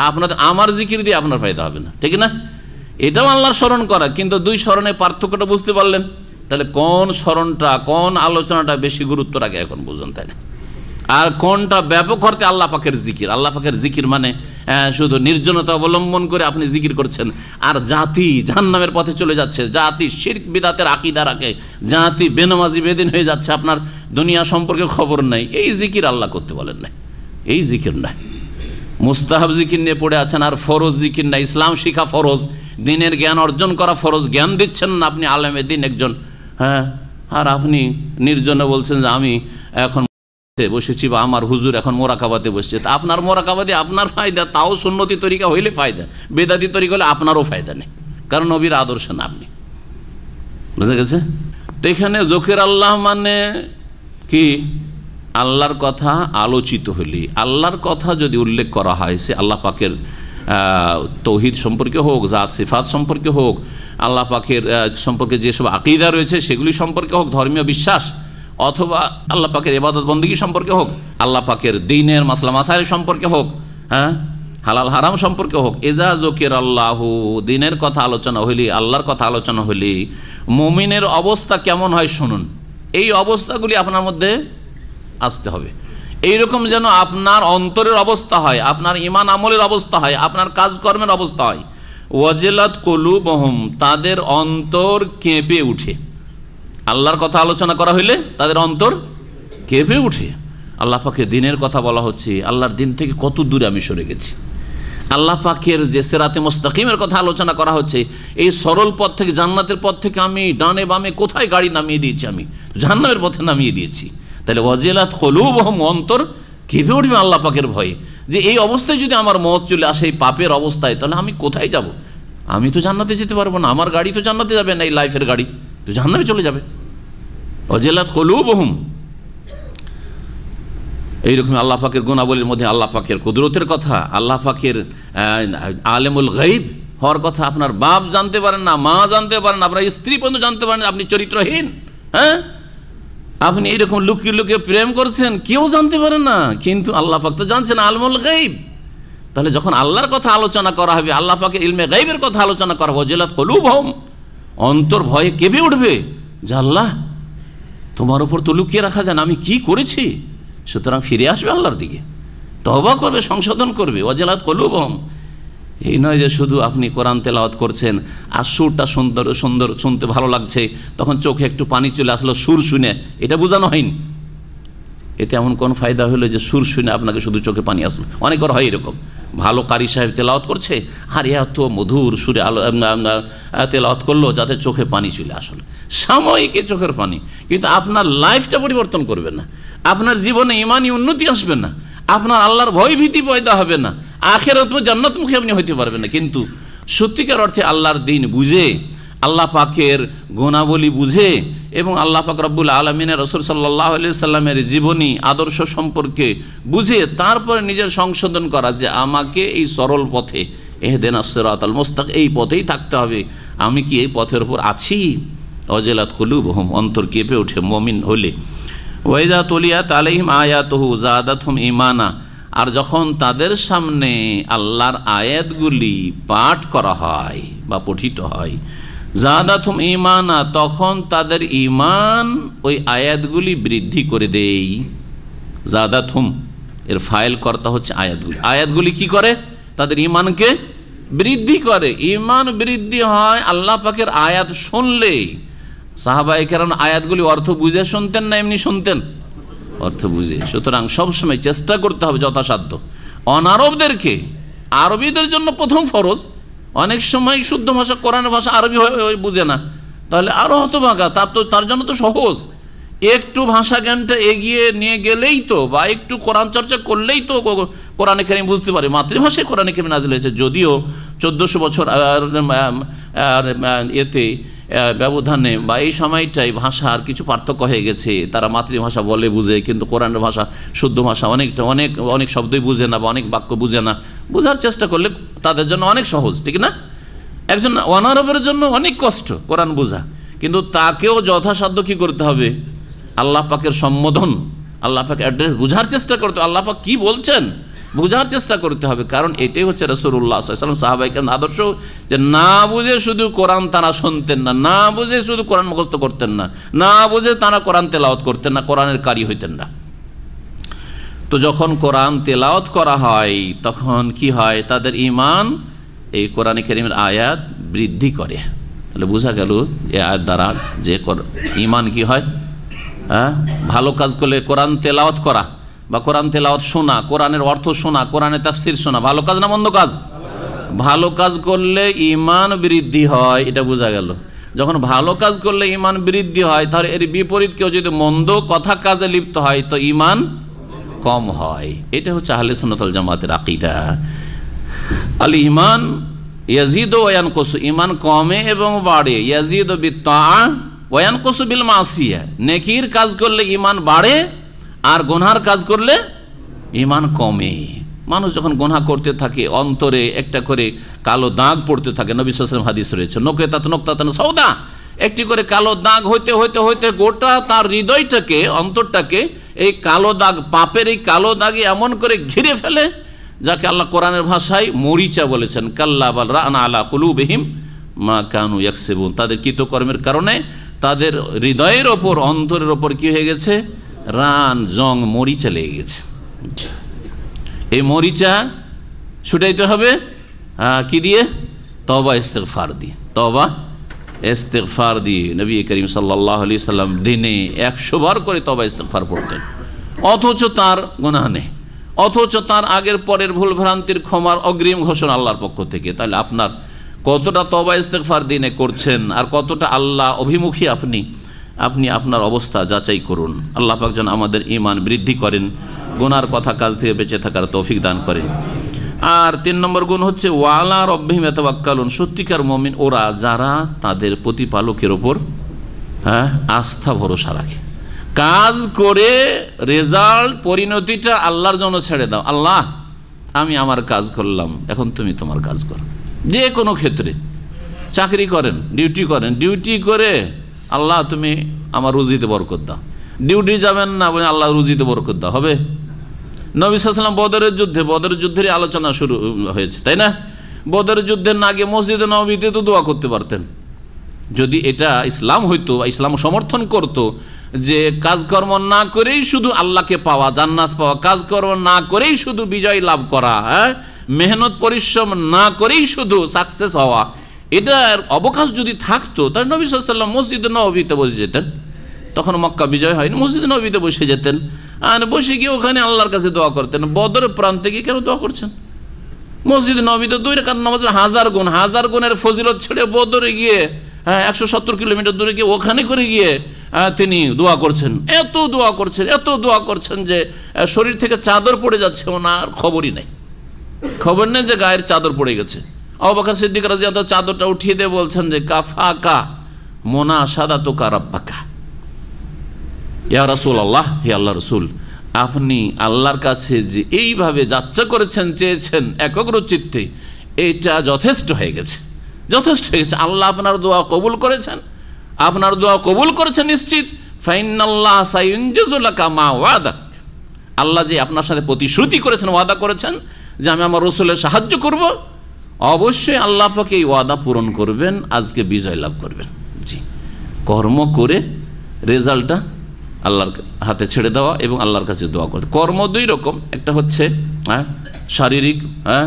আপনাদের আমার জিকির দিয়ে আপনার ফায়দা হবে না। ঠিক না? এটাও আল্লাহর স্মরণ করা, কিন্তু দুই স্মরণের পার্থক্যটা বুঝতে পারলেন। তাহলে কোন স্মরণটা, কোন আলোচনাটা বেশি গুরুত্ব রাখে এখন বুঝুন তাই না আর কোনটা ব্যাপক অর্থে আল্লাহ পাকের জিকির? আল্লাহ পাকের জিকির মানে শুধু নির্জনতা অবলম্বন করে আপনি জিকির করছেন। আর জাতি জাহান্নামের পথে চলে যাচ্ছে। জাতি শির্ক, বিদাতের আকিদা রাখে। জাতি বেনমাজি, বেদিন হয়ে যাচ্ছে। আপনার দুনিয়া সম্পর্কে খবর নাই। এই জিকির আল্লাহ করতে বলেন নাই। এই জিকির নাই। মুস্তাহাব জিকির নিয়ে পড়ে আছেন আর ফরজ জিকির না। ইসলাম শিখা ফরজ। দিনের জ্ঞান অর্জন করা ফরজ। জ্ঞান দিচ্ছেন না আপনি আলেমে দিন একজন। হ্যাঁ? আর আপনি নির্জনে বলছেন যে আমি এখন বসেছি বা আমার হুজুর এখন মোরাকাবাতে বসছে। তা আপনার মোরাকাবাদে আপনার ফায়দা, তাও সুন্নতি তরিকা হইলে ফায়দা। বেদাতি তরিকা হলে আপনারও ফায়দা নেই। কারণ নবীর আদর্শ না আপনি। বুঝে গেছে? তো এখানে জোকের আল্লাহ মানে কি? আল্লাহর কথা আলোচিত হইলে, আল্লাহর কথা যদি উল্লেখ করা হয়, সে আল্লাহ পাকের তৌহিদ সম্পর্কে হোক, জাত, সিফাত সম্পর্কে হোক, আল্লাহ পাকের সম্পর্কে যেসব আকিদা রয়েছে, সেগুলি সম্পর্কে হোক, ধর্মীয় বিশ্বাস, অথবা আল্লাহ পাকের এবাদত বন্দী সম্পর্কে হোক, আল্লাহ পাকের দিনের মাসলা মাসাইল সম্পর্কে হোক হ্যাঁ হালাল হারাম সম্পর্কে হোক, এজা জকির আল্লাহ, দিনের কথা আলোচনা হইলি, আল্লাহর কথা আলোচনা হইলি, মমিনের অবস্থা কেমন হয় শুনুন। এই অবস্থাগুলি আপনার মধ্যে আসতে হবে। এইরকম যেন আপনার অন্তরের অবস্থা হয়, আপনার ইমান আমলের অবস্থা হয়, আপনার কাজকর্মের অবস্থা হয়। ওয়াজেলাত কলু বহম তাদের অন্তর কেঁপে উঠে। আল্লাহর কথা আলোচনা করা হইলে তাদের অন্তর কেঁপে উঠে। আল্লাহ পাকে দিনের কথা বলা হচ্ছে, আল্লাহর দিন থেকে কত দূরে আমি সরে গেছি। আল্লাহ পাকের যে সেরাতে মোস্তাকিমের কথা আলোচনা করা হচ্ছে, এই সরল পথ থেকে, জান্নাতের পথ থেকে আমি ডানে বামে কোথায় গাড়ি নামিয়ে দিয়েছি আমি? জান্নাতের পথে নামিয়ে দিয়েছি। তাহলে ওয়াজিলাত কলুব অন্তর কেঁপে উঠবে আল্লাহ পাকের ভয়ে। যে এই অবস্থায় যদি আমার মত চলে আসে, এই পাপের অবস্থায়, তাহলে আমি কোথায় যাব? আমি তো জান্নাতে যেতে পারব না, আমার গাড়ি তো জান্নাতে যাবে না, এই লাইফের গাড়ি। তো জান্নাতে চলে যাবে। অজেলাত কলুবহুম এইরকম আল্লাহ পাকের গুণাবলীর মধ্যে আল্লাহ পাকের কুদরতের কথা, আল্লাহ পাকের আলেমুল গাইব হওয়ার কথা আপনার বাপ জানতে পারেন না, মা জানতে পারেন আপনার স্ত্রী পর্যন্ত জানতে পারেন আপনি চরিত্রহীন হ্যাঁ? আপনি এইরকম লুকিয়ে লুকিয়ে প্রেম করছেন, কেউ জানতে পারে না। কিন্তু আল্লাহ পাক তো জানছেন, আলমুল গাইব। তাহলে যখন আল্লাহর কথা আলোচনা করা হবে, আল্লাহ পাকে ইলমে গাইবের কথা আলোচনা করা হবে জেলাত কলুব হোম অন্তর ভয়ে কেঁপে উঠবে যে আল্লাহ, তোমার উপর তো লুকিয়ে রাখা যান আমি কি করেছি? সুতরাং ফিরে আসবে আল্লাহর দিকে। তবা করবে, সংশোধন করবে অজেলাত কলুবম এই নয় যে শুধু আপনি কোরআন তেলাওয়াত করছেন আর সুরটা সুন্দর সুন্দর শুনতে ভালো লাগছে, তখন চোখে একটু পানি চলে আসলো সুর শুনে, এটা বোঝানো হয়নি। এতে এমন কোন ফায়দা হলো যে সুর শুনে আপনাকে শুধু চোখে পানি আসলো? অনেকের হয় এরকম। ভালো কারি সাহেব তেলাওয়াত করছে, আর এত মধুর সুরে আলো তেলাওয়াত করল যাতে চোখে পানি চলে আসলো। সাময়িক চোখের পানি। কিন্তু আপনার লাইফটা পরিবর্তন করবে না। আপনার জীবনে ইমানই উন্নতি আসবে না। আপনার আল্লাহর ভয় ভীতি পয়দা হবে না। আখের জান্নাতমুখী আপনি হইতে পারবেন না। কিন্তু সত্যিকার অর্থে আল্লাহর দিন বুঝে, আল্লাহ পাকের গুণাবলী বুঝে এবং আল্লাহ পাক রব্বুল আলমিনের রসুল সাল্লাহ সাল্লামের জীবনী, আদর্শ সম্পর্কে বুঝে তারপরে নিজের সংশোধন করা যে আমাকে এই সরল পথে, এহদেন আসরাত আল মোস্তাক, এই পথেই থাকতে হবে। আমি কি এই পথের উপর আছি? অজেলাত হলুব হোম অন্তর কেঁপে ওঠে মমিন হলে। ওয়াইদা তলিয়াত আলাইহিম আয়াতহু জাদাতহুম ইমানা আর যখন তাদের সামনে আল্লাহর আয়াতগুলি পাঠ করা হয় বা পঠিত হয় জাদাথুম ইমানা তখন তাদের ইমান ওই আয়াতগুলি বৃদ্ধি করে দেই। জাদাথুম এর ফাইল কর্তা হচ্ছে আয়াতগুলি। আয়াতগুলি কি করে? তাদের ইমানকে বৃদ্ধি করে। ইমান বৃদ্ধি হয়, আল্লাহ পাকের আয়াত শুনলে সাহাবাই কারণ আয়াতগুলি অর্থ বুঝে শুনতেন না, এমনি শুনতেন। অর্থ বুঝে। সুতরাং সবসময় চেষ্টা করতে হবে যথাসাধ্য। অনারবদেরকে, আরবিদের জন্য প্রথম ফরজ। অনেক সময় শুদ্ধ ভাষা, কোরআনের ভাষা আরবি বুঝে না। তাহলে আরও হতভাগা, তার তো, তার জন্য তো সহজ। একটু ভাষা জ্ঞানটা এগিয়ে নিয়ে গেলেই তো, বা একটু কোরআন চর্চা করলেই তো কোরআনে কেরিম বুঝতে পারে। মাতৃভাষায় কোরআনে কেরিম নাজিল হয়েছে, যদিও চোদ্দোশো বছর এতে ব্যবধানে বা এই সময়টাই ভাষার কিছু পার্থক্য হয়ে গেছে। তারা মাতৃভাষা বলে বুঝে, কিন্তু কোরআনের ভাষা, শুদ্ধ ভাষা অনেকটা, অনেক অনেক শব্দই বুঝে না বা অনেক বাক্য বুঝে না। বোঝার চেষ্টা করলে তাদের জন্য অনেক সহজ, ঠিক না? একজন অনারবের জন্য অনেক কষ্ট কোরআন বোঝা। কিন্তু তাকেও যথাসাধ্য কি করতে হবে? আল্লাহ পাকের সম্বোধন, আল্লাহ পাক অ্যাড্রেস বোঝার চেষ্টা করতে আল্লাহ পাক কী বলছেন? বোঝার চেষ্টা করতে হবে, কারণ এটাই হচ্ছে রসুল্লাহ সাল্লাম সাহাবাইকার আদর্শ যে না বুঝে শুধু কোরআন তারা শুনতেন না না বুঝে শুধু কোরআন মুখস্থ করতেন না না বুঝে তারা কোরআন তেলাওত করতেন না, কোরআনের কারি হইতেন না। তো যখন কোরআন তেলাওত করা হয়, তখন কি হয়? তাদের ইমান এই কোরআন করিমের আয়াত বৃদ্ধি করে। তাহলে বোঝা গেল এ আয়াত দ্বারা যে ইমান কি হয়? হ্যাঁ? ভালো কাজ করলে কোরআন তেলাওত করা। বা কোরআন তেলাওয়াত শোনা, কোরআনের অর্থ শোনা, কোরআনের তাফসির শোনা, ভালো কাজ না মন্দ কাজ? ভালো কাজ করলে ইমান বৃদ্ধি হয়, এটা বোঝা গেল। যখন ভালো কাজ করলে ইমান বৃদ্ধি হয়, তাহলে এর বিপরীত কেউ যদি মন্দ কথা কাজে লিপ্ত হয়, তো ইমান কম হয়। এটা হচ্ছে আহলে সুনতল জামাতের আকিদা। আল ইমান ইয়াজিদ ওয়ান কসু ইমান কমে এবং বাড়ে। ইয়াজিদ বিত্তা ওয়ান কসু বিল মাসিয়া। নেকির কাজ করলে ইমান বাড়ে আর গোনহার কাজ করলে ইমান কমে। মানুষ যখন গোনা করতে থাকে, অন্তরে একটা করে কালো দাগ পড়তে থাকে, নবী সালাম হাদিস রয়েছে নোকে তাত নোকতাতন সৌদা একটি করে কালো দাগ হইতে হইতে হইতে গোটা তার হৃদয়টাকে, অন্তরটাকে এই কালো দাগ, পাপের এই কালো দাগে এমন করে ঘিরে ফেলে, যাকে আল্লাহ কোরআনের ভাষায় মরিচা বলেছেন, কাল্লা রানা আলা কুলু বেহিম মা কানু ইয়াকসেবুন। তাদের কৃতকর্মের কারণে তাদের হৃদয়ের ওপর, অন্তরের ওপর কি হয়ে গেছে? রান, জং মরিচা লেগে গেছে। এই মরিচা ছুটাইতে হবে কি দিয়ে? তবা ইস্তেকফার দিয়ে। তবা ইস্তেকফার দিয়ে নবী করিম সাল্লাহ আলি সাল্লাম দিনে একশো বার করে তবা ইস্তেকফার পড়তেন। অথচ তার গোনা নেই। অথচ তার আগের পরের ভুল ভ্রান্তির ক্ষমার অগ্রিম ঘোষণা আল্লাহর পক্ষ থেকে। তাহলে আপনার কতটা তবা ইস্তেকফার দিনে করছেন আর কতটা আল্লাহ অভিমুখী আপনি আপনি আপনার অবস্থা যাচাই করুন। আল্লাহ পাক যেন আমাদের ইমান বৃদ্ধি করেন, গুনার কথা কাজ থেকে বেঁচে থাকার তৌফিক দান করেন। আর তিন নম্বর গুণ হচ্ছে, ওয়ালা রব্বিহিম এতবাক্কালুন সত্যিকার মমিন, ওরা যারা তাদের প্রতিপালকের ওপর হ্যাঁ আস্থা ভরসা রাখে। কাজ করে রেজাল্ট, পরিণতিটা আল্লাহর জন্য ছেড়ে দাও। আল্লাহ, আমি আমার কাজ করলাম, এখন তুমি তোমার কাজ করো। যে কোনো ক্ষেত্রে। চাকরি করেন, ডিউটি করেন, ডিউটি করে আল্লাহ, তুমি আমার রুজিতে বরকত দাও। ডিউটি যাবেন না বলে আল্লাহ রুজিতে বরকত দাও, হবে? নবী সাল্লাম বদরের যুদ্ধে, বদরের যুদ্ধেরই আলোচনা শুরু হয়েছে, তাই না? বদরের যুদ্ধের না আগে মসজিদে নবীতে তো দোয়া করতে পারতেন। যদি এটা ইসলাম হইতো ইসলাম সমর্থন করত যে কাজকর্ম না করেই শুধু আল্লাহকে পাওয়া, জান্নাত পাওয়া, কাজকর্ম না করেই শুধু বিজয় লাভ করা হ্যাঁ? মেহনত, পরিশ্রম না করেই শুধু সাকসেস হওয়া এটার অবকাশ যদি থাকতো, তাহলে নবী সাল্লাম মসজিদে নবীতে বসে যেতেন। তখন মক্কা বিজয় হয়নি, মসজিদে নবীতে বসে যেতেন। আর বসে গিয়ে ওখানে আল্লাহর কাছে দোয়া করতেন। বদর প্রান্তে গিয়ে কেন দোয়া করছেন? মসজিদ নবীতে দুই রেখাত নামাজের হাজার গুণ, হাজার গুণের ফজিলত ছেড়ে বদরে গিয়ে হ্যাঁ একশো সত্তর কিলোমিটার দূরে গিয়ে ওখানে করে গিয়ে তিনি দোয়া করছেন। এত দোয়া করছেন, এত দোয়া করছেন যে শরীর থেকে চাদর পড়ে যাচ্ছে ওনার খবরই নেই। খবর নেই যে গায়ের চাদর পড়ে গেছে। অবাকা সিদ্দিক রাজি চাদরটা উঠিয়ে দিয়ে বলছেন যে কাফা কা মোনা সাদা তো কারাব্বাকা ইয়া রাসুল আল্লাহ হে আল্লাহ রসুল, আপনি আল্লাহর কাছে যে এইভাবে যাত্রা করেছেন, চেয়েছেন একগ্র চিত্তে এইটা যথেষ্ট হয়ে গেছে। যথেষ্ট হয়ে গেছে। আল্লাহ আপনার দোয়া কবুল করেছেন। আপনার দোয়া কবুল করেছেন নিশ্চিত। ফাইনাল্লাহ সাইনজুল্লাহ মা ওয়াদাক। আল্লাহ যে আপনার সাথে প্রতিশ্রুতি করেছেন, ওয়াদা করেছেন যে, আমি আমার রসুলের সাহায্য করব। অবশ্যই আল্লাহ পাকে এই ওয়াদা পূরণ করবেন, আজকে বিজয় লাভ করবেন। জি। কর্ম করে রেজাল্টটা আল্লাহর হাতে ছেড়ে দেওয়া এবং আল্লাহর কাছে দোয়া করতে। কর্ম দুই রকম। একটা হচ্ছে হ্যাঁ শারীরিক হ্যাঁ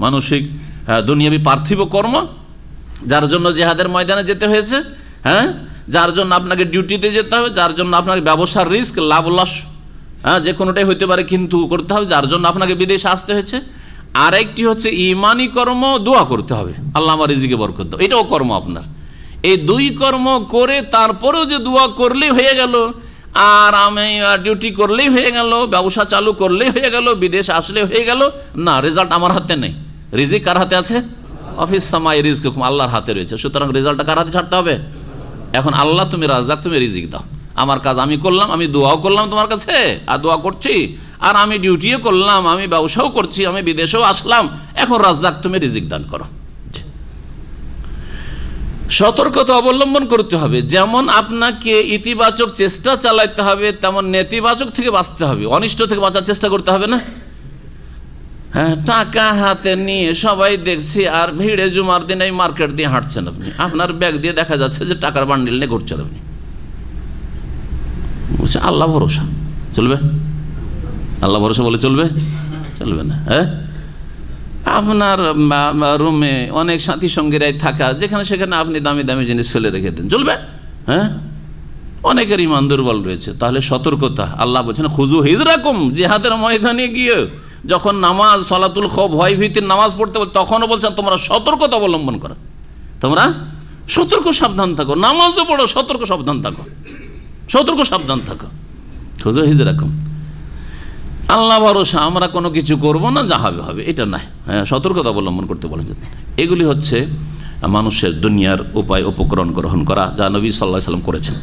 মানসিক হ্যাঁ দুনিয়াবি পার্থিব কর্ম, যার জন্য জেহাদের ময়দানে যেতে হয়েছে হ্যাঁ যার জন্য আপনাকে ডিউটিতে যেতে হবে, যার জন্য আপনাকে ব্যবসার রিস্ক, লাভ, লস হ্যাঁ যে কোনোটাই হইতে পারে কিন্তু করতে হবে, যার জন্য আপনাকে বিদেশে আসতে হয়েছে আরেকটি হচ্ছে ইমানি কর্ম, দোয়া করতে হবে। আল্লাহ আমার রিজিকে বরকত দাও। এটাও কর্ম আপনার। এই দুই কর্ম করে তারপরেও যে দোয়া করলেই হয়ে গেল, আর আমি ডিউটি করলেই হয়ে গেল, ব্যবসা চালু করলেই হয়ে গেল, বিদেশ আসলে হয়ে গেল, না রেজাল্ট আমার হাতে নেই। রিজিক কার হাতে আছে? অফিস সামাই রিজিক আল্লাহর হাতে রয়েছে। সুতরাং রেজাল্টটা কার হাতে ছাড়তে হবে? এখন আল্লাহ তুমি রাজাক তুমি রিজিক দাও। আমার কাজ আমি করলাম, আমি দোয়াও করলাম তোমার কাছে, আর দোয়া করছি। আর আমি ডিউটিও করলাম, আমি ব্যবসাও করছি, আমি বিদেশেও আসলাম। এখন রাজাক তুমি রিজিক দান করো। সতর্কতা অবলম্বন করতে হবে। যেমন আপনাকে ইতিবাচক চেষ্টা চালাইতে হবে, তেমন নেতিবাচক থেকে বাঁচতে হবে। অনিষ্ট থেকে বাঁচার চেষ্টা করতে হবে না? হ্যাঁ টাকা হাতে নিয়ে সবাই দেখছি, আর ভিড়ে জুমার দিন এই মার্কেট দিয়ে হাঁটছেন আপনি। আপনার ব্যাগ দিয়ে দেখা যাচ্ছে যে টাকার বান্ডিল নিয়ে ঘুরছেন আপনি। বলছে, আল্লাহ ভরসা। চলবে? আল্লাহ ভরসা বলে চলবে? চলবে না হ্যাঁ? আপনার রুমে অনেক সাথী সঙ্গীরাই থাকা, যেখানে সেখানে আপনি দামি দামি জিনিস ফেলে রেখে দেন। চলবে? হ্যাঁ? অনেকের ইমান দুর্বল রয়েছে, তাহলে সতর্কতা। আল্লাহ বলছেন খুজু হিজরাকুম, জেহাদের ময়দানে গিয়ে যখন নামাজ, সলাতুল খব ভয় ভীতির নামাজ পড়তে বল তখনও বলছেন, তোমরা সতর্কতা অবলম্বন করো। তোমরা সতর্ক সাবধান থাকো, নামাজও পড়ো, সতর্ক সাবধান থাকো। সতর্ক, সাবধান থাকো। খুঁজো হিজরাকুম আল্লাহ ভরসা, আমরা কোনো কিছু করব না, যা হবে হবে। এটা নাই। হ্যাঁ সতর্কতা অবলম্বন করতে বলেছেন এগুলি হচ্ছে মানুষের দুনিয়ার উপায় উপকরণ গ্রহণ করা, যা নবী সাল্লাহ সাল্লাম করেছেন।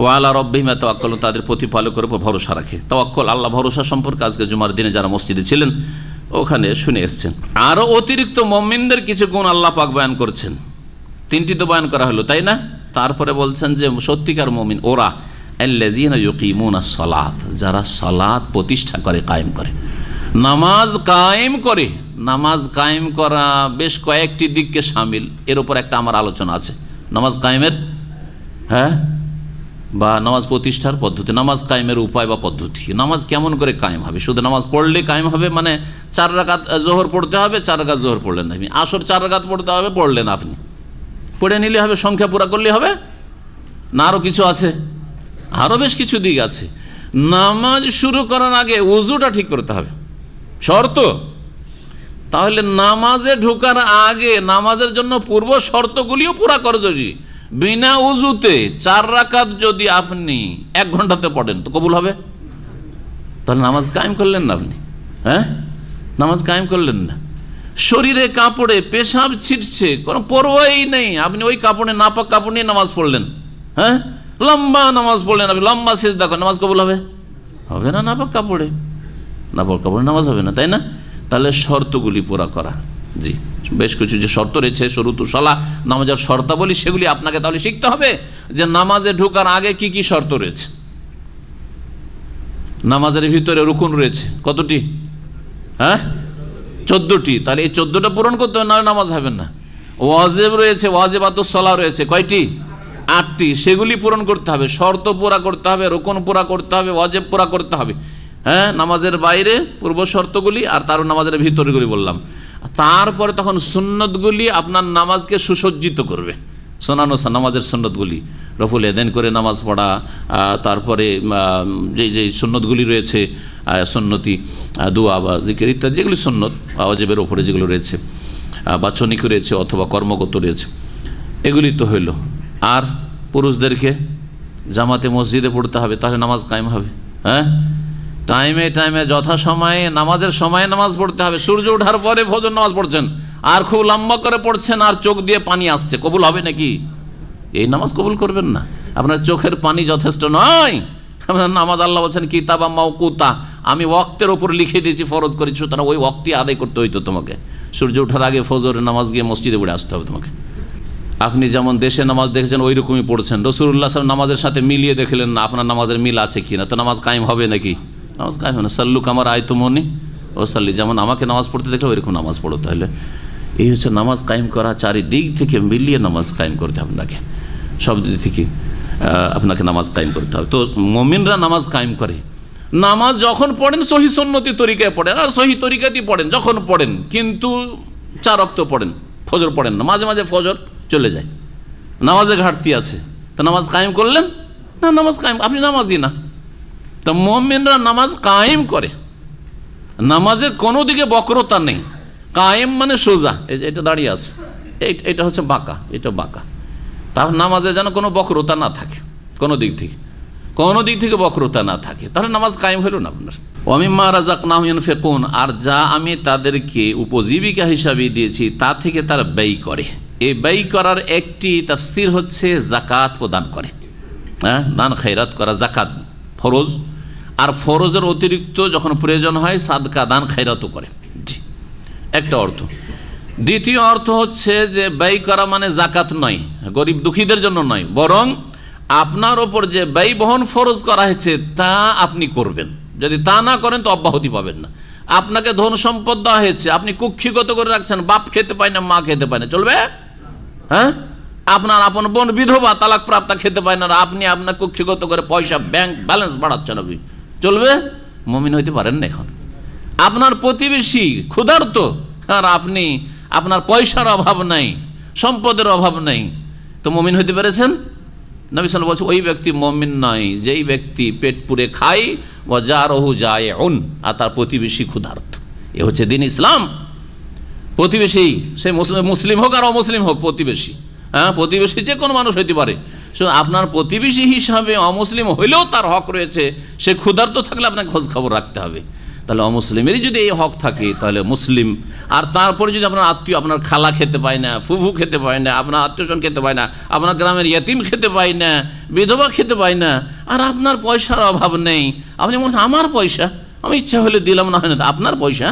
ও আল্লাহ রব্বিমা তোয়াক্কল তাদের প্রতিপালকের উপর ভরসা রাখে। তোয়াক্কল আল্লাহ ভরসা সম্পর্কে আজকে জুমার দিনে যারা মসজিদে ছিলেন, ওখানে শুনে এসছেন। আরও অতিরিক্ত মমিনদের কিছু গুণ আল্লাহ পাক বয়ান করছেন। তিনটি তো বয়ান করা হলো, তাই না? তারপরে বলছেন যে, সত্যিকার মমিন, ওরা সলাত, যারা সলাৎ প্রতিষ্ঠা করে, কায়েম করে। নামাজ কায়েম করে, নামাজ কায়েম করা বেশ কয়েকটি দিককে সামিল। এর উপর একটা আমার আলোচনা আছে। নামাজ কায়েমের? হ্যাঁ? বা নামাজ প্রতিষ্ঠার পদ্ধতি, নামাজ কায়েমের উপায় বা পদ্ধতি। নামাজ কেমন করে কায়েম হবে? শুধু নামাজ পড়লে কায়েম হবে? মানে চার রাকাত জোহর পড়তে হবে, চার রাকাত জোহর পড়লেন আপনি। আসর চার রাকাত পড়তে হবে, পড়লেন আপনি। পড়ে নিলে হবে, সংখ্যা পুরা করলে হবে? না আরও কিছু আছে? আরও বেশ কিছু দিক আছে। নামাজ শুরু করার আগে উজুটা ঠিক করতে হবে। শর্ত? তাহলে নামাজে ঢোকার আগে নামাজের জন্য পূর্ব শর্তগুলিও পুরা করা জরুরি। বিনা উজুতে চার রাকাত যদি আপনি এক ঘন্টাতে পড়েন, তো কবুল হবে? তাহলে নামাজ কায়েম করলেন না আপনি। হ্যাঁ? নামাজ কায়েম করলেন না। শরীরে কাপড়ে পেশাব ছিটছে, কোনো পরোয়াই নেই। আপনি ওই কাপড়ে নাপাক কাপড় নিয়ে নামাজ পড়লেন। হ্যাঁ? লম্বা নামাজ পড়লেন আপনি, লম্বা শেষ দেখো নামাজ কবুল হবে? হবে না নাপাক কাপড়ে নাপাক কাপড়ে নামাজ হবে না, তাই না? তাহলে শর্তগুলি পুরা করা। জি, বেশ কিছু যে শর্ত রয়েছে সরুতু সলা, নামাজের শর্তাবলী, সেগুলি আপনাকে তাহলে শিখতে হবে যে নামাজে ঢোকার আগে কি কি শর্ত রয়েছে। নামাজের ভিতরে রুকুন রয়েছে, কতটি? হ্যাঁ? চোদ্দটি, তাহলে এই চোদ্দটা পূরণ করতে হবে, নাহলে নামাজ হবে না। ওয়াজেব রয়েছে ওয়াজেবাত সলা রয়েছে, কয়টি? আটটি, সেগুলি পূরণ করতে হবে। শর্ত পুরা করতে হবে, রোকন পুরা করতে হবে অজেব পুরা করতে হবে। হ্যাঁ নামাজের বাইরে পূর্ব শর্তগুলি আর তার নামাজের ভিতরগুলি বললাম। তারপরে তখন সুন্নতগুলি আপনার নামাজকে সুসজ্জিত করবে। সোনানো নামাজের সন্ন্যতগুলি রফুল এদেন করে নামাজ পড়া তারপরে যে যে সন্ন্যতগুলি রয়েছে সন্নতি দোয়া বা জিকের ইত্যাদি, যেগুলি সন্ন্যত অজেবের ওপরে যেগুলো রয়েছে বাছনিক রয়েছে অথবা কর্মগত রয়েছে। এগুলি তো হইল। আর পুরুষদেরকে জামাতে মসজিদে পড়তে হবে, তাহলে নামাজ কায়েম হবে হ্যাঁ? টাইমে টাইমে যথাসময়ে নামাজের সময়ে নামাজ পড়তে হবে। সূর্য ওঠার পরে ভোজন নামাজ পড়ছেন। আর খুব লম্বা করে পড়ছেন আর চোখ দিয়ে পানি আসছে। কবুল হবে নাকি? এই নামাজ কবুল করবেন না। আপনার চোখের পানি যথেষ্ট নয়। আপনার নামাজ আল্লাহ বলছেন, কিতাবা মাউকুতা আমি ওক্তের ওপর লিখে দিয়েছি, ফরজ করেছি। সুতরাং ওই ওক্তি আদায় করতে হইতো তোমাকে। সূর্য ওঠার আগে ফজরের নামাজ গিয়ে মসজিদে পড়ে আসতে হবে তোমাকে। আপনি যেমন দেশে নামাজ দেখেছেন ওই রকমই পড়ছেন রসুল্লাহ সাহেব নামাজের সাথে মিলিয়ে দেখলেন না, আপনার নামাজের মিল আছে কি না তো নামাজ কায়েম হবে নাকি? নামাজ কায়েম হবে না। সাল্লুক আমার আয়তমনি ও সাল্লি যেমন আমাকে নামাজ পড়তে দেখলে ওইরকম নামাজ পড়ো তাহলে। এই হচ্ছে নামাজ কায়েম করা, চারিদিক থেকে মিলিয়ে নামাজ কায়েম করতে আপনাকে। সব দিক থেকে আপনাকে নামাজ কায়েম করতে হবে। তো মমিনরা নামাজ কায়েম করে। নামাজ যখন পড়েন, সহি সন্নতি তরিকায় পড়েন, আর সহি তরিকাতেই পড়েন, যখন পড়েন, কিন্তু চার রক্ত পড়েন, ফজর পড়েন না। মাঝে মাঝে ফজর চলে যায়। নামাজে ঘাটতি আছে। তা নামাজ কায়েম করলেন? না, নামাজ কায়েম, আপনি নামাজই না। তা মোমিনরা নামাজ কায়েম করে। নামাজের কোনো দিকে বক্রতা নেই। কায়েম মানে সোজা। এটা দাঁড়িয়ে আছে। এটা হচ্ছে বাঁকা, এটা বাঁকা। তাহলে নামাজে যেন কোনো বক্রতা না থাকে, কোনো দিক থেকে। কোনো দিক থেকে বক্রতা না থাকে। তাহলে নামাজ কায়েম হলো না আপনার। অমিম্মা রাজাক নাহমিন ফেকুন আর যা আমি তাদেরকে উপজীবিকা হিসাবে দিয়েছি, তা থেকে তারা ব্যয় করে। এই ব্যয় করার একটি তাফসির হচ্ছে জাকাত প্রদান করে। হ্যাঁ? দান খৈরাত করা জাকাত ফরজ। আর ফরজের অতিরিক্ত যখন প্রয়োজন হয়, সাদকা দান খৈরাতও করে। একটা অর্থ। দ্বিতীয় অর্থ হচ্ছে যে ব্যয় করা মানে জাকাত নয়, গরিব দুঃখীদের জন্য নয়। বরং আপনার ওপর যে ব্যয় বহন ফরজ করা হয়েছে, তা আপনি করবেন। যদি তা না করেন, তো অব্যাহতি পাবেন না। আপনাকে ধন সম্পদ দেওয়া হয়েছে, আপনি কুক্ষিগত করে রাখছেন, বাপ খেতে পায় না, মা খেতে পায় না। চলবে? হ্যাঁ? আপনার আপন বোন বিধবা তালাক প্রাপ্তা খেতে পায় না আপনি আপনার কক্ষিগত করে পয়সা ব্যাংক ব্যালেন্স বাড়াচ্ছেন আপনি চলবে? মমিন হইতে পারেন না এখন। আপনার প্রতিবেশী ক্ষুধার্ত, আর আপনি আপনার পয়সার অভাব নাই, সম্পদের অভাব নাই। তো মমিন হইতে পেরেছেন? নবী সাল বলছে ওই ব্যক্তি মমিন নয়, যেই ব্যক্তি পেট পুরে খায় ও যা রহু যায় আর তার প্রতিবেশী ক্ষুধার্ত। এ হচ্ছে দিন ইসলাম। প্রতিবেশী, সে মুসলিম হোক আর অমুসলিম হোক, প্রতিবেশী। হ্যাঁ প্রতিবেশী যে কোনো মানুষ হইতে পারে। আপনার প্রতিবেশী হিসাবে অমুসলিম হইলেও তার হক রয়েছে। সে ক্ষুধার্ত থাকলে আপনাকে খোঁজ খবর রাখতে হবে। তাহলে অমুসলিমেরই যদি এই হক থাকে, তাহলে মুসলিম। আর তারপরে যদি আপনার আত্মীয় আপনার খালা খেতে পায় না, ফুফু খেতে পায় না, আপনার আত্মীয়স্বজন খেতে পায় না, আপনার গ্রামের ইয়তিম খেতে পায় না, বিধবা খেতে পায় না, আর আপনার পয়সার অভাব নেই। আপনি আমার পয়সা? আমি ইচ্ছা হলে দিলাম, না হয় না। আপনার পয়সা?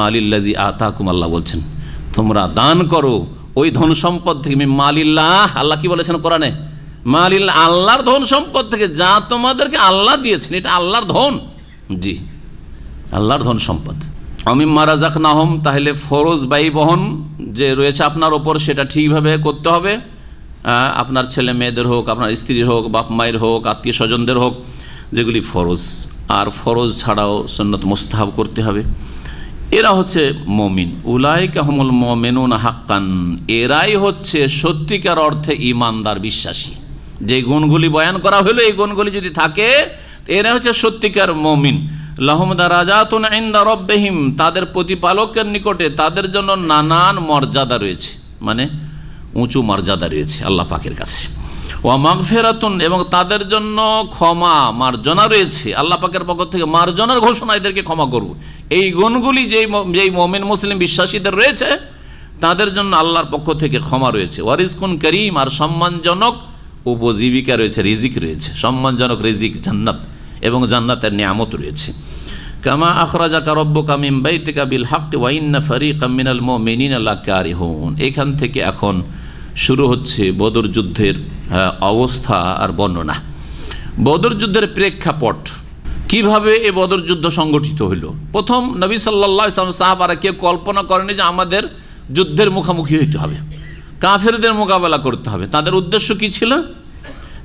মালিল্লাজি আতাকুম আল্লাহ বলছেন, তোমরা দান করো ওই ধন সম্পদ থেকে মালিল্লাহ। আল্লাহ কি বলেছেন কোরআনে? মালিল, আল্লাহর ধন সম্পদ থেকে যা তোমাদেরকে আল্লাহ দিয়েছেন, এটা আল্লাহর ধন। জি, আল্লাহর ধন সম্পদ আমি মারাজাক নাহম তাহলে ফরজ ব্যয় বহন যে রয়েছে আপনার ওপর, সেটা ঠিকভাবে করতে হবে। আপনার ছেলে মেয়েদের হোক, আপনার স্ত্রীর হোক বাপ মায়ের হোক আত্মীয় স্বজনদের হোক যেগুলি ফরজ, আর ফরজ ছাড়াও সন্ন্যত মোস্তাহাব করতে হবে। এরা হচ্ছে মমিন। উলাই কাহমুল মমেনুন হাক্কান। এরাই হচ্ছে সত্যিকার অর্থে ইমানদার বিশ্বাসী। যে গুণগুলি বয়ান করা হলো, এই গুণগুলি যদি থাকে, এরা হচ্ছে সত্যিকার মমিন। লাহমদা রাজাতুন ইন্দা রব্বেহিম। তাদের প্রতিপালকের নিকটে তাদের জন্য নানান মর্যাদা রয়েছে। মানে উঁচু মর্যাদা রয়েছে আল্লাহ পাকের কাছে। এবং তাদের জন্য ক্ষমা, মার্জনা রয়েছে। আল্লাহ পাকের পক্ষ থেকে মার্জনার ঘোষণা এদেরকে ক্ষমা করব। এই গুণগুলি যেই যেই মমিন, মুসলিম বিশ্বাসীদের রয়েছে, তাদের জন্য আল্লাহর পক্ষ থেকে ক্ষমা রয়েছে। ওয়ারিসকুন করিম, আর সম্মানজনক উপজীবিকা রয়েছে, রিজিক রয়েছে। সম্মানজনক রিজিক জান্নাত, এবং জান্নাতের নিয়ামত রয়েছে। কামা আখরাজাকা রব্বকা মিন বাইতিকা বিল হাক্কি ওয়াইন্না ফারিকাম মিনাল মুমিনিনা লাকারিহুন। এখান থেকে এখন শুরু হচ্ছে বদর যুদ্ধের অবস্থা আর বর্ণনা। বদর যুদ্ধের প্রেক্ষাপট, কীভাবে এ বদর যুদ্ধ সংগঠিত হইল? প্রথম নবী সাল্লা সাহাবারা কেউ কল্পনা করেনি যে আমাদের যুদ্ধের মুখোমুখি হইতে হবে। কাফেরদের মোকাবেলা করতে হবে। তাদের উদ্দেশ্য কি ছিল?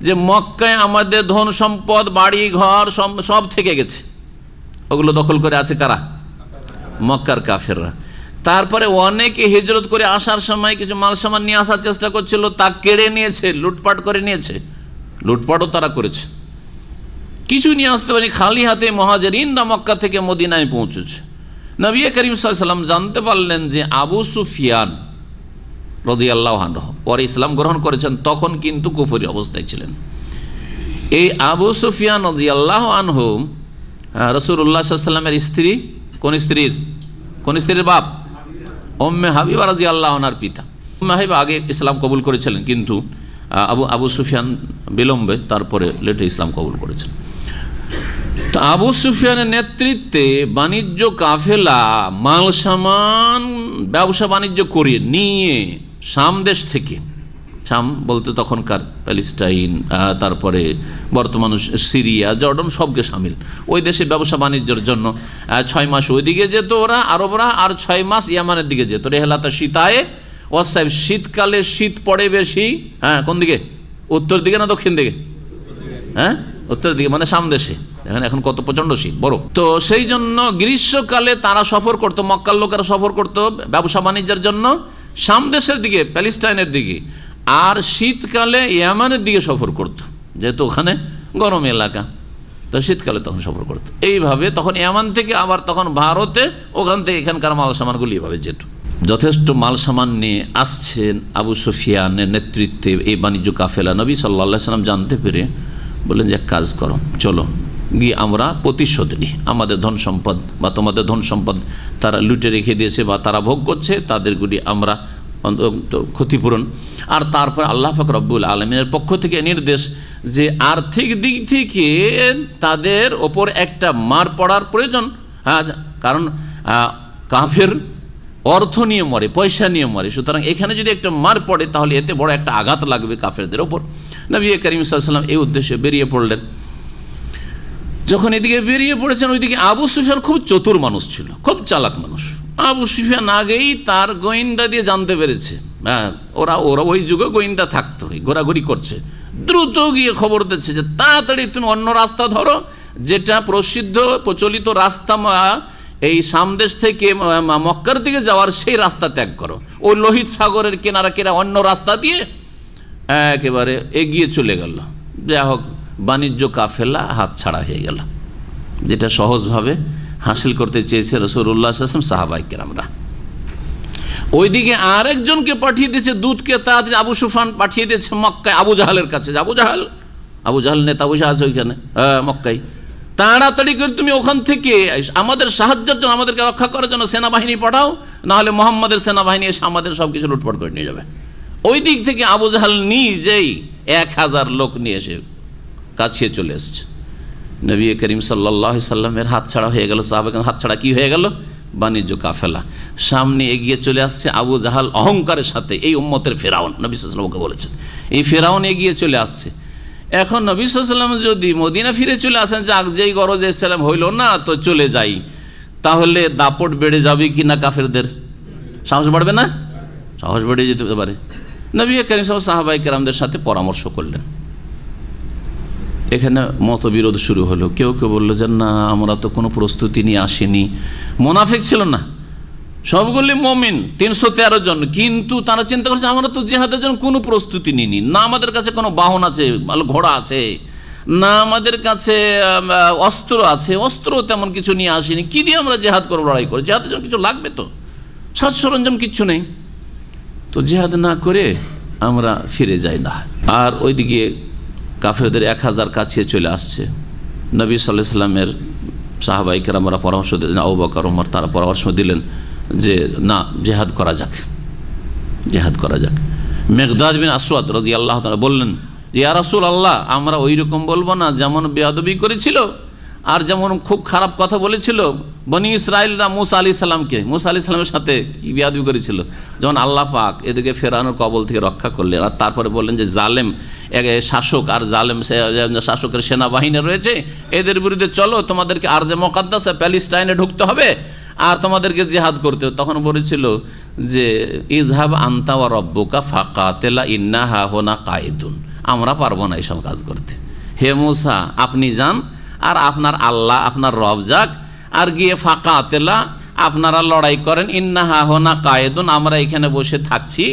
যে মক্কায় আমাদের ধন সম্পদ, বাড়ি, ঘর সব থেকে গেছে। ওগুলো দখল করে আছে কারা? মক্কার কাফেররা। তারপরে অনেকে হিজরত করে আসার সময় কিছু মাল সামান নিয়ে আসার চেষ্টা করছিল, তা কেড়ে নিয়েছে, লুটপাট করে নিয়েছে। লুটপাটও তারা করেছে। কিছু নিয়ে আসতে পারি খালি হাতে মহাজরিনরা মক্কা থেকে মদিনায় পৌঁছেছে। নবী করিম সাল্লাম জানতে পারলেন যে আবু সুফিয়ান রদি আল্লাহ পরে ইসলাম গ্রহণ করেছেন, তখন কিন্তু কুফরি অবস্থায় ছিলেন। এই আবু সুফিয়ান রদি আল্লাহ আনহু রসুল্লাহ সাল্লামের স্ত্রী, কোন স্ত্রীর? কোন স্ত্রীর বাপ? ওম্মে হাবিব রাজি আল্লাহ ওনার পিতা। ওম্মে হাবিব আগে ইসলাম কবুল করেছিলেন, কিন্তু আবু আবু সুফিয়ান বিলম্বে তারপরে লেটে ইসলাম কবুল করেছেন তা আবু সুফিয়ানের নেতৃত্বে বাণিজ্য কাফেলা মাল সামান ব্যবসা বাণিজ্য করে নিয়ে সামদেশ থেকে শাম বলতে তখনকার প্যালেস্টাইন তারপরে বর্তমান সিরিয়া, জর্ডন সবকে সামিল। ওই দেশে ব্যবসা বাণিজ্যের জন্য ছয় মাস ওইদিকে যেত ওরা, আরবরা, আর ছয় মাস ইয়ামানের দিকে যেত। রেহেলাতা শীতায় ও সাহেব শীতকালে শীত পড়ে বেশি। হ্যাঁ কোন দিকে? উত্তর দিকে না দক্ষিণ দিকে? হ্যাঁ উত্তর দিকে মানে সামদেশে এখন এখন কত প্রচণ্ড শীত বড় তো সেই জন্য গ্রীষ্মকালে তারা সফর করতো, মক্কার লোকেরা সফর করতো ব্যবসা বাণিজ্যের জন্য। সামদেশের দিকে, প্যালেস্টাইনের দিকে আর শীতকালে ইয়ামানের দিকে সফর করত, যেহেতু ওখানে গরম এলাকা। তো শীতকালে তখন সফর করতো। এইভাবে তখন ইয়ামান থেকে আবার তখন ভারতে ওখান থেকে এখানকার মাল সামানগুলি এভাবে যেত। যথেষ্ট মাল সামান নিয়ে আসছেন আবু সফিয়ানের নেতৃত্বে এই বাণিজ্য কাফেলা নবী সাল্লা সাল্লাম জানতে পেরে বললেন যে কাজ করো, চলো। গিয়ে আমরা প্রতিশোধ নিই। আমাদের ধন সম্পদ বা তোমাদের ধন সম্পদ তারা লুটে রেখে দিয়েছে বা তারা ভোগ করছে তাদেরগুলি আমরা ক্ষতিপূরণ। আর তারপর আল্লাহ ফাকর রব্বুল আলমিনের পক্ষ থেকে নির্দেশ যে আর্থিক দিক থেকে তাদের ওপর একটা মার পড়ার প্রয়োজন। হ্যাঁ কারণ কাফের অর্থ নিয়ে মরে, পয়সা নিয়ে মরে। সুতরাং এখানে যদি একটা মার পড়ে, তাহলে এতে বড় একটা আঘাত লাগবে কাফেরদের ওপর। নবী করিম সাল্লাম এই উদ্দেশ্যে বেরিয়ে পড়লেন। যখন এদিকে বেরিয়ে পড়েছেন, ওইদিকে আবু সুফিয়ান খুব চতুর মানুষ ছিল, খুব চালাক মানুষ। আবু সুফিয়ান আগেই তার গোয়েন্দা দিয়ে জানতে পেরেছে। হ্যাঁ ওরা ওরা ওই যুগে গোয়েন্দা থাকতো ঘোরাঘুরি করছে। দ্রুত গিয়ে খবর দিচ্ছে যে, তাড়াতাড়ি তুমি অন্য রাস্তা ধরো, যেটা প্রসিদ্ধ প্রচলিত রাস্তা এই সামদেশ থেকে মক্কার দিকে যাওয়ার সেই রাস্তা ত্যাগ করো। ওই লোহিত সাগরের কেনারা কেনা অন্য রাস্তা দিয়ে একেবারে এগিয়ে চলে গেল। যা হোক বাণিজ্য কাফেলা হাত ছাড়া হয়ে গেল। যেটা সহজভাবে হাসিল করতে চেয়েছে রসুল্লাহ আসলাম সাহাবাইকেরামরা ওইদিকে আরেকজনকে পাঠিয়ে দিয়েছে, দুধকে তাড়াতাড়ি আবু সুফান পাঠিয়ে দিয়েছে মক্কায়, আবু জাহালের কাছে। আবু জাহাল আবু জাহাল নেতা বসে আছে ওইখানে হ্যাঁ মক্কাই তাড়াতাড়ি করে তুমি ওখান থেকে আমাদের সাহায্যের জন্য, আমাদেরকে রক্ষা করার জন্য সেনাবাহিনী পাঠাও, নাহলে মোহাম্মদের সেনাবাহিনী এসে আমাদের সব কিছু লুটপাট করে নিয়ে যাবে। ওই দিক থেকে আবু জাহাল নিজেই এক হাজার লোক নিয়ে এসে কাছিয়ে চলে এসছে। নবী করিম সাল্লাহ সাল্লামের হাত ছাড়া হয়ে গেল সাহাবাগান হাত ছাড়া কি হয়ে গেল? বাণিজ্য কাফেলা। সামনে এগিয়ে চলে আসছে আবু জাহাল অহংকারের সাথে, এই উম্মতের ফেরাউন, নবী সাল্লামকে বলেছেন। এই ফেরাউন এগিয়ে চলে আসছে। এখন নবী সাল্লাম যদি মদিনা ফিরে চলে আসেন যাক যেই গরজ এসেছিলাম, হইল না, তো চলে যাই। তাহলে দাপট বেড়ে যাবে কি না কাফেরদের? সাহস বাড়বে না? সাহস বেড়ে যেতে পারে। নবী করিম সাহাবাই কেরামদের সাথে পরামর্শ করলেন। এখানে মতবিরোধ শুরু হলো। কেউ কেউ বলল যে, না, আমরা তো কোনো প্রস্তুতি নিয়ে আসিনি। মোনাফেক ছিল না। সবগুলি মমিন, তিনশো তেরো জন। কিন্তু তারা চিন্তা করছে, আমরা তো জেহাদের জন্য কোনো প্রস্তুতি নিইনি। না আমাদের কাছে কোনো বাহন আছে ঘোড়া আছে, না আমাদের কাছে অস্ত্র আছে। অস্ত্র তেমন কিছু নিয়ে আসেনি। কি দিয়ে আমরা জেহাদ করব, লড়াই করে জেহাদের জন্য কিছু লাগবে তো? সাজ সরঞ্জাম কিচ্ছু নেই। তো জেহাদ না করে আমরা ফিরে যাই না। আর ওইদিকে কাফেরদের এক হাজার কাছে চলে আসছে। নবী সাল্লাহ সাল্লামের সাহাবাইকের আমরা পরামর্শ দিলেন, আবু বকর ওমর তারা পরামর্শ দিলেন যে, না, জেহাদ করা যাক। জেহাদ করা যাক। মেঘদাজ বিন আসওয়াদ রাজি আল্লাহ তালা বললেন যে রাসুল আল্লাহ আমরা ওই রকম বলব না, যেমন বেয়াদবি করেছিল আর যেমন খুব খারাপ কথা বলেছিল বনি ইসরায়েলরা মুসা আলি সাল্লামকে মুসা আলি সাল্লামের সাথে কি বিয়াদবি করেছিল? যেমন আল্লাহ পাক এদিকে ফেরানোর কবল থেকে রক্ষা করলেন আর তারপরে বললেন যে জালেম শাসক আর জালেম শাসকের সেনাবাহিনী রয়েছে, এদের বিরুদ্ধে চলো, তোমাদেরকে আর যে মোকাদ্দাসে প্যালিস্টাইনে ঢুকতে হবে আর তোমাদেরকে জেহাদ করতে তখন বলেছিল যে ইজহাব আন্তা ওয়া রব্বুকা ফাঁকা, তেলা ইন্না হা হোনা কায়দুন আমরা পারব না এইসব কাজ করতে। হে মুসা, আপনি যান আর আপনার আল্লাহ, আপনার রব যাক আর গিয়ে ফাঁকা তেলা আপনারা লড়াই করেন। ইন্না হা হোনা কায়েদুন, আমরা এখানে বসে থাকছি।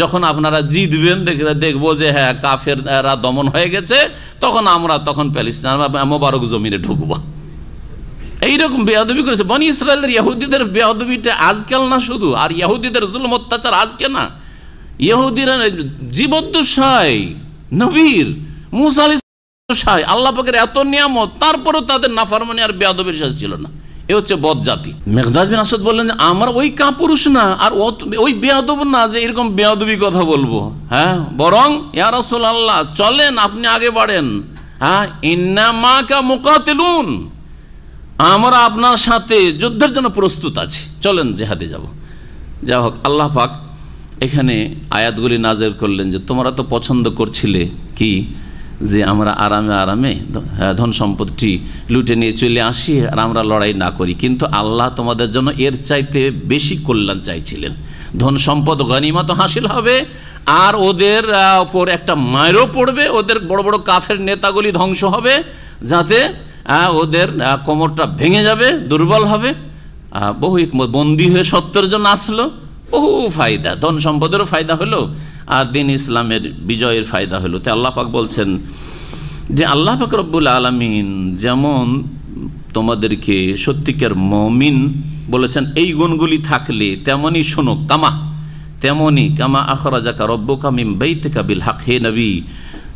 যখন আপনারা জিতবেন দেখব যে হ্যাঁ কাফেররা দমন হয়ে গেছে। তখন আমরা, তখন প্যালিস্তান মোবারক জমিনে ঢুকবো। এইরকম বেয়াদবি করেছে। বনি ইসরায়েলের ইহুদিদের বেয়াদবিটা আজকাল না শুধু, আর ইহুদিদের জুলম, অত্যাচার আজকে না। ইহুদিরা জীবদ্দশাই নবীর, মুসা আলী আল্লাহ পাকের এত নিয়ামত, তারপরেও তাদের নাফারমানি আর বেয়াদবির শেষ ছিল না। এ হচ্ছে বদ জাতি। মেঘদাজ বিন আসাদ বললেন আমরা ওই কাপুরুষ না, আর ওই বেয়াদব না যে এরকম বেয়াদবি কথা বলব। হ্যাঁ বরং, ইয়া রাসূল আল্লাহ চলেন, আপনি আগে বাড়েন। হ্যাঁ ইন্না মা কা মুকাতিলুন। আমরা আপনার সাথে যুদ্ধের জন্য প্রস্তুত আছি। চলেন, জেহাদে যাব। যা হোক, আল্লাহ পাক এখানে আয়াতগুলি নাজের করলেন যে, তোমরা তো পছন্দ করছিলে কি? যে আমরা আরামে আরামে হ্যাঁ, ধন সম্পদটি লুটে নিয়ে চলে আসি আর আমরা লড়াই না করি। কিন্তু আল্লাহ তোমাদের জন্য এর চাইতে বেশি কল্যাণ চাইছিলেন। ধন সম্পদ গনিমত হাসিল হবে আর ওদের ওপর একটা মায়েরও পড়বে ওদের বড় বড় কাফের নেতাগুলি ধ্বংস হবে যাতে ওদের কোমরটা ভেঙে যাবে দুর্বল হবে। বহু বন্দী হয়ে সত্তর জন আসলো বহু ফায়দা ধন সম্পদেরও ফায়দা হলো। আর দিন ইসলামের বিজয়ের ফায়দা হলো। তাই আল্লাহ পাক বলছেন যে, আল্লাহ পাক রব্বুল আলমিন যেমন তোমাদেরকে সত্যিকার মমিন বলেছেন, এই গুণগুলি থাকলে তেমনই শোনো, কামা, তেমনই কামা আখরাজাকা রব্বকা মিম বাইতিকা বিল হক, হে নবী,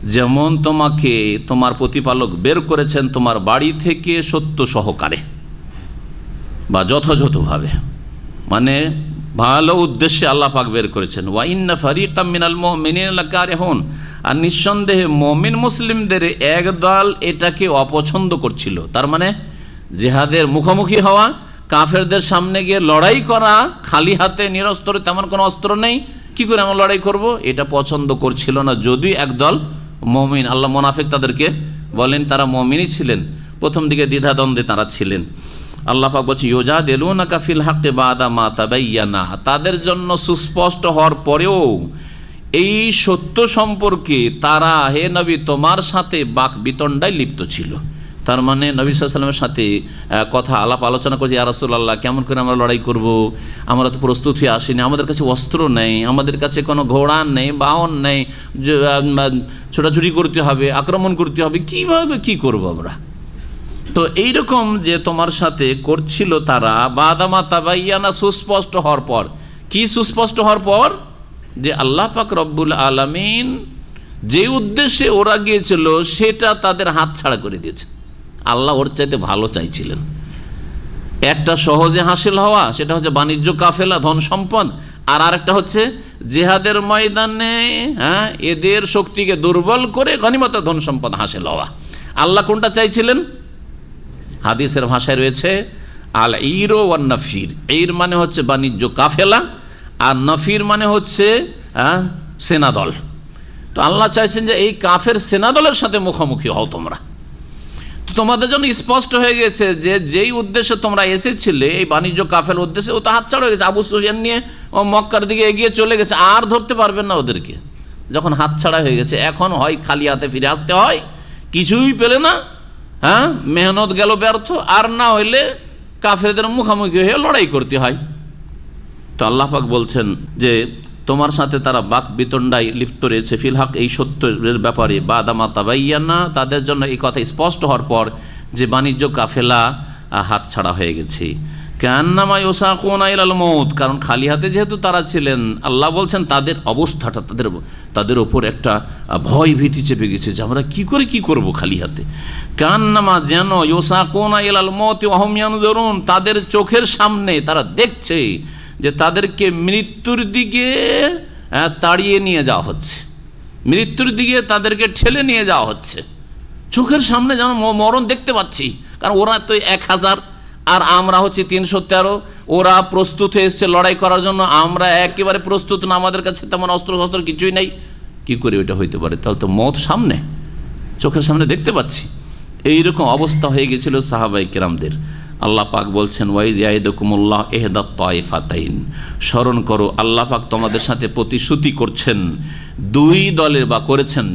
যেমন তোমাকে তোমার প্রতিপালক বের করেছেন তোমার বাড়ি থেকে সত্য সহকারে বা যথাযথভাবে। মানে ভালো উদ্দেশ্যে আল্লাহ পাক বের করেছেন। ওয়াইন্না ফারিকাম মিনাল মুমিনিনা কারিহুন আর নিঃসন্দেহে মুমিন মুসলিমদের এক দল এটাকে অপছন্দ করছিল। তার মানে জেহাদের মুখোমুখি হওয়া, কাফেরদের সামনে গিয়ে লড়াই করা, খালি হাতে নিরস্ত্র, তেমন কোনো অস্ত্র নেই। কি করে আমরা লড়াই করব? এটা পছন্দ করছিল না। যদি একদল মমিন, আল্লাহ মোনাফেক তাদেরকে বলেন, তারা মমিনই ছিলেন। প্রথম দিকে দ্বিধাদ্বন্দ্বে তারা ছিলেন। আল্লাহ পাক বলছে ইয়োজা দেলু না কাফিল হাক্কে বাদা মা তাবাইয়ানা। তাদের জন্য সুস্পষ্ট হওয়ার পরেও এই সত্য সম্পর্কে তারা, হে নবী, তোমার সাথে বাক বিতণ্ডায় লিপ্ত ছিল। তার মানে নবী সাল্লামের সাথে কথা আলাপ আলোচনা করছি আল্লাহ কেমন করে আমরা লড়াই করব? আমরা তো প্রস্তুত হয়ে আসিনি, আমাদের কাছে অস্ত্র নেই, আমাদের কাছে কোনো ঘোড়া নেই, বাহন নেই ছোটাছুটি করতে হবে, আক্রমণ করতে হবে, কীভাবে কি করব আমরা? তো এইরকম যে তোমার সাথে করছিল তারা, বাদামা তাবাইয়ানা সুস্পষ্ট হওয়ার পর, কি সুস্পষ্ট হওয়ার পর? যে আল্লাহ পাক রব্বুল আলামিন যে উদ্দেশ্যে ওরা গিয়েছিল, সেটা তাদের হাত ছাড়া করে দিয়েছে। আল্লাহ ওর চাইতে ভালো চাইছিলেন। একটা সহজে হাসিল হওয়া, সেটা হচ্ছে বাণিজ্য কাফেলা, ধন সম্পদ, আর আরেকটা হচ্ছে জেহাদের ময়দানে হ্যাঁ এদের শক্তিকে দুর্বল করে গণিমত ধন সম্পদ হাসিল হওয়া। আল্লাহ কোনটা চাইছিলেন? হাদিসের ভাষায় রয়েছে, আল ইরো ওয়ান নফির। এইর মানে হচ্ছে বাণিজ্য কাফেলা, আর নফির মানে হচ্ছে সেনাদল। তো আল্লাহ চাইছেন যে এই কাফের সেনাদলের সাথে মুখোমুখি হও তোমরা। তো তোমাদের জন্য স্পষ্ট হয়ে গেছে যে যেই উদ্দেশ্যে তোমরা এসেছিলে, এই বাণিজ্য কাফের উদ্দেশ্যে, ও তো হাতছাড়া হয়ে গেছে, আবু সুফিয়ান নিয়ে ও মক্কার দিকে এগিয়ে চলে গেছে, আর ধরতে পারবেন না ওদেরকে। যখন হাতছাড়া হয়ে গেছে, এখন হয় খালি হাতে ফিরে আসতে হয়, কিছুই পেলে না হ্যাঁ? মেহনত গেল ব্যর্থ, আর না হইলে কাফেরদের মুখামুখি হয়ে লড়াই করতে হয়। তো আল্লাহাক বলছেন যে, তোমার সাথে তারা বাক বিতণ্ডায় লিপ্ত রয়েছে। ফিলহাক এই সত্যের ব্যাপারে বা বাদামা তাবাইয়ানা, তাদের জন্য এই কথা স্পষ্ট হওয়ার পর যে বাণিজ্য কাফেলা হাত হাতছাড়া হয়ে গেছে। কারণ খালি হাতে যেহেতু তারা ছিলেন, আল্লাহ বলছেন তাদের অবস্থাটা, তাদের তাদের ওপর একটা ভয় ভীতি চেপে গেছে যে আমরা কি করে কি করব খালি হাতে। কান্নামা যেন ইয়োসাকুন আইলাল মৌত অহমিয়ান তাদের চোখের সামনে তারা দেখছে যে তাদেরকে মৃত্যুর দিকে তাড়িয়ে নিয়ে যাওয়া হচ্ছে। মৃত্যুর দিকে তাদেরকে ঠেলে নিয়ে যাওয়া হচ্ছে। চোখের সামনে যেন মরণ দেখতে পাচ্ছি, কারণ ওরা তো এক হাজার আর আমরা হচ্ছে তিনশো তেরো ওরা প্রস্তুত হয়ে এসছে লড়াই করার জন্য। আমরা একেবারে প্রস্তুত না, আমাদের কাছে তেমন অস্ত্র শস্ত্র কিছুই নাই। কি করে ওইটা হইতে পারে? তাহলে তো মত সামনে, চোখের সামনে দেখতে পাচ্ছি। এইরকম অবস্থা হয়ে গেছিল সাহাবাই কিরামদের। আল্লাহ পাক বলছেন, ওয়াইজ ইয়াইদকুমুল্লাহ এহদা তয়ফাতাইন স্মরণ করো, আল্লাহ পাক তোমাদের সাথে প্রতিশ্রুতি করছেন, দুই দলের বা করেছেন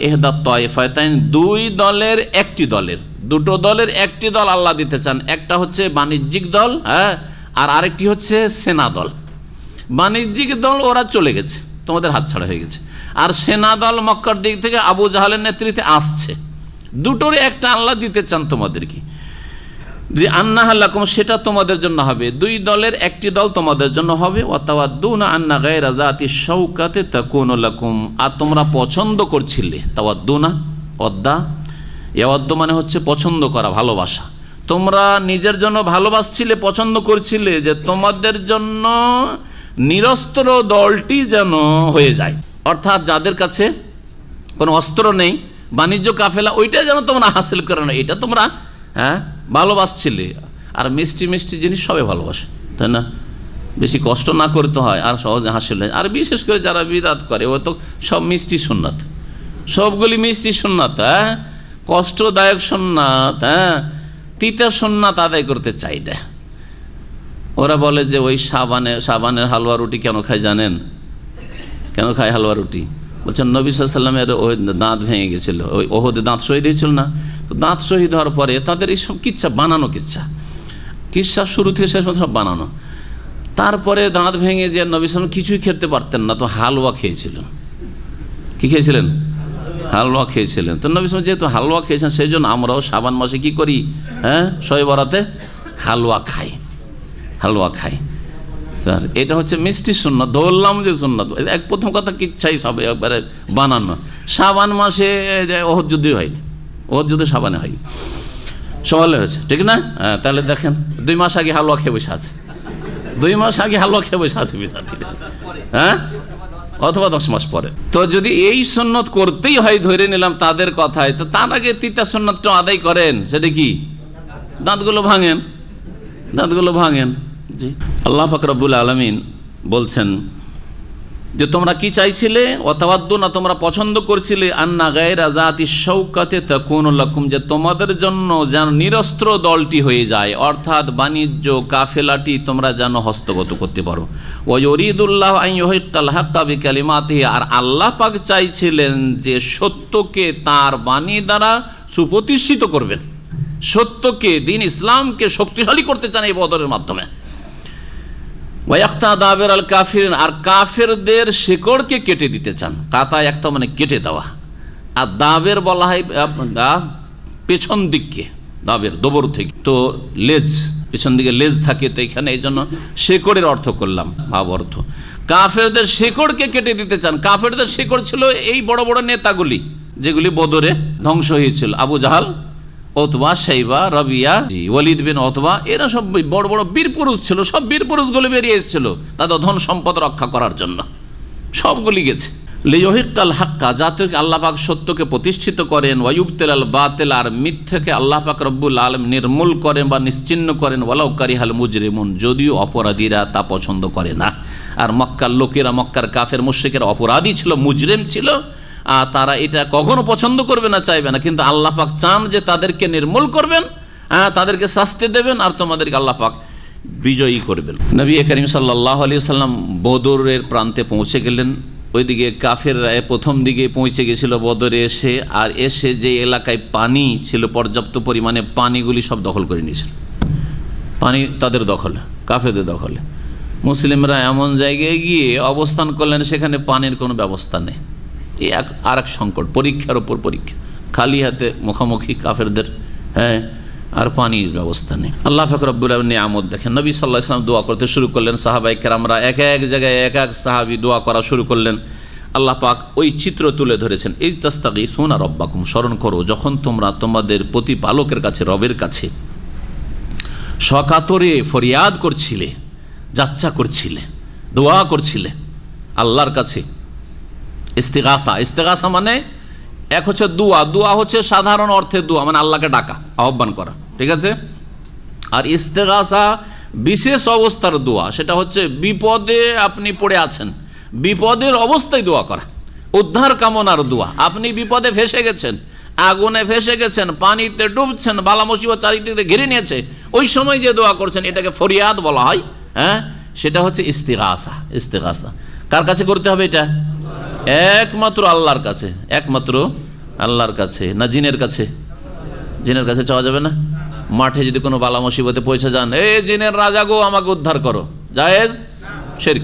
এহদা তয়ফাতাইন দুই দলের একটি দলের। দুটো দলের একটি দল আল্লাহ দিতে চান। একটা হচ্ছে বাণিজ্যিক দল হ্যাঁ আর আরেকটি হচ্ছে সেনা দল। বাণিজ্যিক দল, ওরা চলে গেছে। তোমাদের হাতছাড়া হয়ে গেছে। আর সেনা দল মক্কার দিক থেকে আবু জাহালের নেতৃত্বে আসছে। দুটোরই একটা আল্লাহ দিতে চান তোমাদেরকে। যে আন্না হাল্লাকুম, সেটা তোমাদের জন্য হবে। দুই দলের একটি দল তোমাদের জন্য হবে। আন্না শৌকাতে আর তোমরা পছন্দ করছিলে, তাওয়াদ্দুনা অদ্দা ইয়াওয়াদ্দ মানে হচ্ছে পছন্দ করা, ভালোবাসা। তোমরা নিজের জন্য ভালোবাসছিলে, পছন্দ করছিলে যে তোমাদের জন্য নিরস্ত্র দলটি যেন হয়ে যায়। অর্থাৎ যাদের কাছে কোনো অস্ত্র নেই, বাণিজ্য কাফেলা ওইটা যেন তোমরা হাসিল করে না এটা তোমরা হ্যাঁ? ভালোবাসছিলে। আর মিষ্টি মিষ্টি জিনিস সবাই ভালোবাসে, তাই না? বেশি কষ্ট না করতে হয়, আর সহজে হাসিলে আর বিশেষ করে যারা বিরাত করে, ও তো সব মিষ্টি সুন্নাত সবগুলি মিষ্টি সুন্নাত হ্যাঁ? কষ্টদায়ক সুন্নাত হ্যাঁ? তিতা সুন্নাত আদায় করতে চাই না। ওরা বলে যে, ওই সাবানে, সাবানের হালুয়া রুটি কেন খায় জানেন? কেন খায় হালুয়া রুটি? বলছেন নবী সাল্লামের ওই দাঁত ভেঙে গেছিল। ওই ওহদে দাঁত সই দিয়েছিল না? দাঁত শহীদ হওয়ার পরে তাদের এইসব কিচ্ছা, বানানো কিচ্ছা। কিচ্ছা শুরু থেকে শেষ সব বানানো। তারপরে দাঁত ভেঙে যে নবী সালাম কিছুই খেতে পারতেন না, তো হালুয়া খেয়েছিলেন। কি খেয়েছিলেন? হালুয়া খেয়েছিলেন। তো নবী সালাম যেহেতু হালুয়া খেয়েছেন সেই জন্য আমরাও সাবান মাসে কি করি? হ্যাঁ শয়ে বরাতে হালুয়া খাই। হালুয়া খাই। স্যার, এটা হচ্ছে মিষ্টি সুন্নত ধরলাম যে সুন্নত। এক প্রথম কথা, কিচ্ছাই সব একবারে বানানো। সাবান মাসে ওহর যুদ্ধ হয়নি। ওহর যুদ্ধ সাবানে হয়। সকালে হয়েছে ঠিক না? হ্যাঁ তাহলে দেখেন, দুই মাস আগে হালুয়া খেয়ে বসে আছে। দুই মাস আগে হালুয়া খেয়ে বসে আছে বিদ্যার্থীরা হ্যাঁ? অথবা দশ মাস পরে। তো যদি এই সন্ন্যত করতেই হয়, ধরে নিলাম তাদের কথায়, তো তার আগে তিতা সন্ন্যতটা আদায় করেন। সেটা কি? দাঁতগুলো ভাঙেন। দাঁতগুলো ভাঙেন। জি। আল্লাহ ফাকরাবুল আলমিন বলছেন যে তোমরা কি চাইছিলে? অতাবাদ্য না তোমরা পছন্দ করছিলে? আন্না গায়ের আজাতি শৌকাতে কোন লকুম, যে তোমাদের জন্য যেন নিরস্ত্র দলটি হয়ে যায়। অর্থাৎ বাণিজ্য, কাফেলাটি তোমরা যেন হস্তগত করতে পারো। ওয়রিদুল্লাহ হাক্কাবি কালিমাতি আর আল্লাহ পাক চাইছিলেন যে সত্যকে তার বাণী দ্বারা সুপ্রতিষ্ঠিত করবেন। সত্যকে, দিন ইসলামকে শক্তিশালী করতে চান এই বদরের মাধ্যমে। ওয়াক্তা দাবের আল কাফির আর কাফেরদের শেকড়কে কেটে দিতে চান। কাতা একটা মানে কেটে দেওয়া। আর দাবের বলা হয় পেছন দিককে, দাবের দবর থেকে। তো লেজ, পেছন দিকে লেজ থাকে, তো এখানে এই জন্য শেকড়ের অর্থ করলাম, ভাব অর্থ। কাফেরদের শেকড়কে কেটে দিতে চান। কাফেরদের শেকড় ছিল এই বড় বড় নেতাগুলি, যেগুলি বদরে ধ্বংস হয়েছিল। আবু জাহাল অথবা সাইবা, রবিয়া, জি, ওয়ালিদ বিন অথবা এরা সব বড় বড় বীর পুরুষ ছিল, সব বীর পুরুষগুলো বেরিয়ে এসেছিল তাদের ধন সম্পদ রক্ষা করার জন্য। সবগুলি গেছে। লিহিকাল হাক্কা যাতে আল্লাহ পাক সত্যকে প্রতিষ্ঠিত করেন ওয়ুবতেল আল বাতেল, আর মিথ্যাকে আল্লাহ পাক রব্বুল আলম নির্মূল করেন বা নিশ্চিন্ন করেন ওয়ালাউকারি হাল মুজরিমুন, যদিও অপরাধীরা তা পছন্দ করে না। আর মক্কার লোকেরা, মক্কার কাফের মুশ্রিকের অপরাধী ছিল, মুজরিম ছিল তারা এটা কখনো পছন্দ করবে না, চাইবে না। কিন্তু আল্লাহ পাক চান যে তাদেরকে নির্মূল করবেন হ্যাঁ তাদেরকে শাস্তি দেবেন আর তোমাদেরকে আল্লাহ পাক বিজয়ী করবেন। নবী করিম সাল্লাহ আলী সাল্লাম বদরের প্রান্তে পৌঁছে গেলেন। ওইদিকে কাফের রায় প্রথম দিকে পৌঁছে গেছিল বদরে এসে, আর এসে যে এলাকায় পানি ছিল, পর্যাপ্ত পরিমাণে পানিগুলি সব দখল করে নিয়েছিল। পানি তাদের দখলে কাফেদের দখলে। মুসলিমরা এমন জায়গায় গিয়ে অবস্থান করলেন, সেখানে পানির কোনো ব্যবস্থা নেই। এই এক আর এক সংকট, পরীক্ষার ওপর পরীক্ষা। খালি হাতে মুখোমুখি কাফেরদের হ্যাঁ আর পানির ব্যবস্থা নেই। আল্লাহ ফকরবুল নিয়ামত দেখেন, নবী সাল্লাহ ইসলাম দোয়া করতে শুরু করলেন সাহাবাই কেরামরা এক এক জায়গায় এক এক সাহাবি দোয়া করা শুরু করলেন। আল্লাহ পাক ওই চিত্র তুলে ধরেছেন এই তাস্তাকি সোনা রব্বাকুম, স্মরণ করো, যখন তোমরা তোমাদের প্রতিপালকের কাছে, রবের কাছে সকাতরে ফরিয়াদ করছিলে, যাচ্চা করছিলে, দোয়া করছিলে, আল্লাহর কাছে ইস্তেগাসা। ইস্তেগাসা মানে এক হচ্ছে দুয়া। দুয়া হচ্ছে সাধারণ অর্থে দুয়া মানে আল্লাহকে ডাকা, আহ্বান করা। ঠিক আছে? আর ইস্তেগাসা বিশেষ অবস্থার দোয়া, সেটা হচ্ছে বিপদে আপনি পড়ে আছেন, বিপদের অবস্থায় দোয়া করা, উদ্ধার কামনার দোয়া। আপনি বিপদে ফেসে গেছেন, আগুনে ফেসে গেছেন, পানিতে ডুবছেন, বালা মুসিবত চারিদিকে ঘিরে নিয়েছে, ওই সময় যে দোয়া করছেন, এটাকে ফরিয়াদ বলা হয় হ্যাঁ? সেটা হচ্ছে ইস্তেগাসা ইস্তেগাসা। কার কাছে করতে হবে এটা? একমাত্র আল্লাহর কাছে, একমাত্র আল্লাহর কাছে, না জিনের কাছে? জিনের কাছে চাওয়া যাবে না? মাঠে যদি কোনো বালা মুসিবতে পৌঁছে যান, এ জিনের রাজা গো, আমাকে উদ্ধার করো। জায়েজ? শেরিক।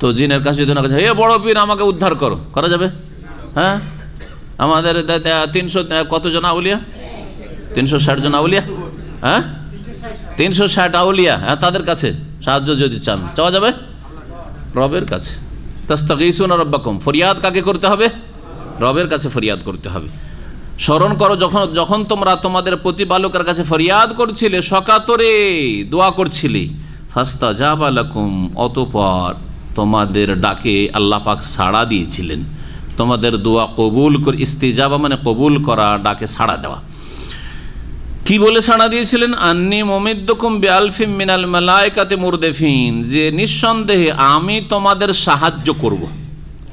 তো জিনের কাছে যদি না কাছে এ বড় পীর, আমাকে উদ্ধার করো। করা যাবে? হ্যাঁ? আমাদের তিনশো কত কতজন আউলিয়া? তিনশো ষাট জন আউলিয়া? হ্যাঁ? তিনশো ষাট আউলিয়া হ্যাঁ তাদের কাছে সাহায্য যদি চান, চাওয়া যাবে? রবের কাছে। তাস্তাগিসুন রব্বাকুম। ফরিয়াদ কাকে করতে হবে? রবের কাছে ফরিয়াদ করতে হবে। স্মরণ করো, যখন যখন তোমরা তোমাদের প্রতিপালকের কাছে ফরিয়াদ করছিলে, সকাতরে দোয়া করছিলে ফাস্তা জাবালাকুম অতপর তোমাদের ডাকে আল্লাহ পাক সাড়া দিয়েছিলেন। তোমাদের দোয়া কবুল করে ইস্তিজাবা মানে কবুল করা, ডাকে সাড়া দেওয়া। কি বলে সাড়া দিয়েছিলেন? আন্নি মোমিদ্দকুম বেআলফিম মিনাল মালায়কাতে মুরদেফিন। যে নিঃসন্দেহে আমি তোমাদের সাহায্য করব।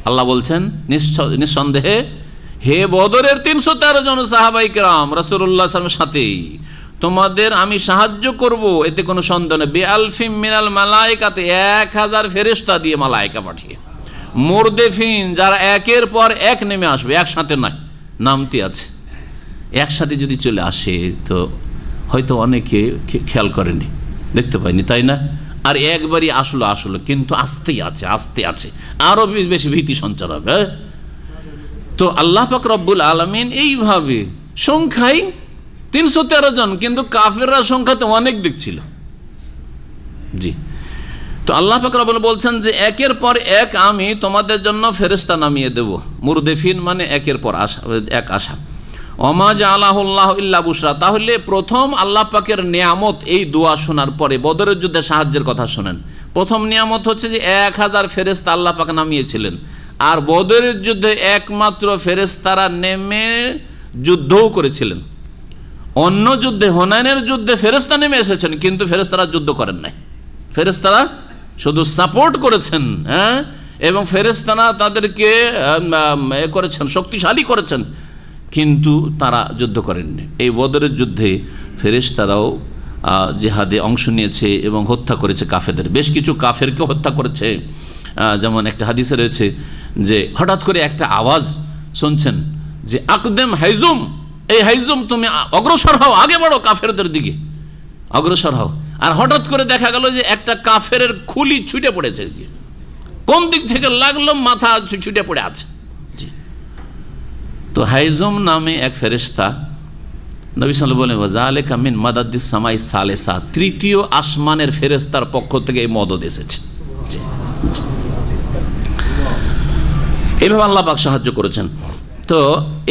আল্লাহ বলছেন নিঃসন্দেহে হে বদরের তিনশো তেরো জন সাহাবাই কেরাম রসুল্লাহ সাথেই তোমাদের আমি সাহায্য করব। এতে কোনো সন্দেহ নেই। বেআলফিম মিনাল মালায়কাতে এক হাজার ফেরেস্তা দিয়ে মালায়কা পাঠিয়ে। মোরদেফিন যারা একের পর এক নেমে আসবে, একসাথে নয়, নামতি আছে। একসাথে যদি চলে আসে, তো হয়তো অনেকে খেয়াল করেনি। দেখতে পাইনি, তাই না? আর একবারই আসলো আসলো, কিন্তু আসতেই আছে, আসতে আছে। আরও বেশি ভীতি সঞ্চার হবে হ্যাঁ? তো আল্লাহ পাক রব্বুল আলমিন এইভাবে সংখ্যায় তিনশো তেরো জন, কিন্তু কাফেররা সংখ্যাতে অনেক দেখছিল। জি। তো আল্লাহ পাক রব্বুল বলছেন যে, একের পর এক আমি তোমাদের জন্য ফেরেস্তা নামিয়ে দেব। মুরদেফিন মানে একের পর আশা, এক আশা। অমাজ আল্লাহ ইল্লা বুসরা তাহলে প্রথম আল্লাহ পাকের নিয়ামত এই দোয়া শোনার পরে বদরের যুদ্ধে সাহায্যের কথা শোনেন। প্রথম নিয়ামত হচ্ছে যে এক হাজার ফেরেস্তা আল্লাহ পাক নামিয়েছিলেন। আর বদরের যুদ্ধে একমাত্র ফেরেস্তারা নেমে যুদ্ধও করেছিলেন। অন্য যুদ্ধে হোনায়নের যুদ্ধে ফেরেস্তা নেমে এসেছেন, কিন্তু ফেরেস্তারা যুদ্ধ করেন নাই। ফেরেস্তারা শুধু সাপোর্ট করেছেন হ্যাঁ? এবং ফেরেস্তারা তাদেরকে করেছেন, শক্তিশালী করেছেন। কিন্তু তারা যুদ্ধ করেননি। এই বদরের যুদ্ধে ফেরেস্তারাও জেহাদে অংশ নিয়েছে এবং হত্যা করেছে কাফেদের বেশ কিছু কাফেরকে হত্যা করেছে। যেমন একটা হাদিসে রয়েছে যে, হঠাৎ করে একটা আওয়াজ শুনছেন যে, আকদেম হাইজুম, এই হাইজুম তুমি অগ্রসর হও, আগে বাড়ো কাফেরদের দিকে। অগ্রসর হও। আর হঠাৎ করে দেখা গেল যে, একটা কাফের খুলি ছুটে পড়েছে। কোন দিক থেকে লাগল মাথা ছুটে পড়ে আছে? তো হাইজম নামে এক ফেরিস্তা নবী সাল বলেন ওয়াজালেকা মিন মাদাদ্দিস সামাই সালেসা, তৃতীয় আসমানের ফেরেস্তার পক্ষ থেকে এই মদত এসেছে। এইভাবে আল্লাহ পাক সাহায্য করেছেন। তো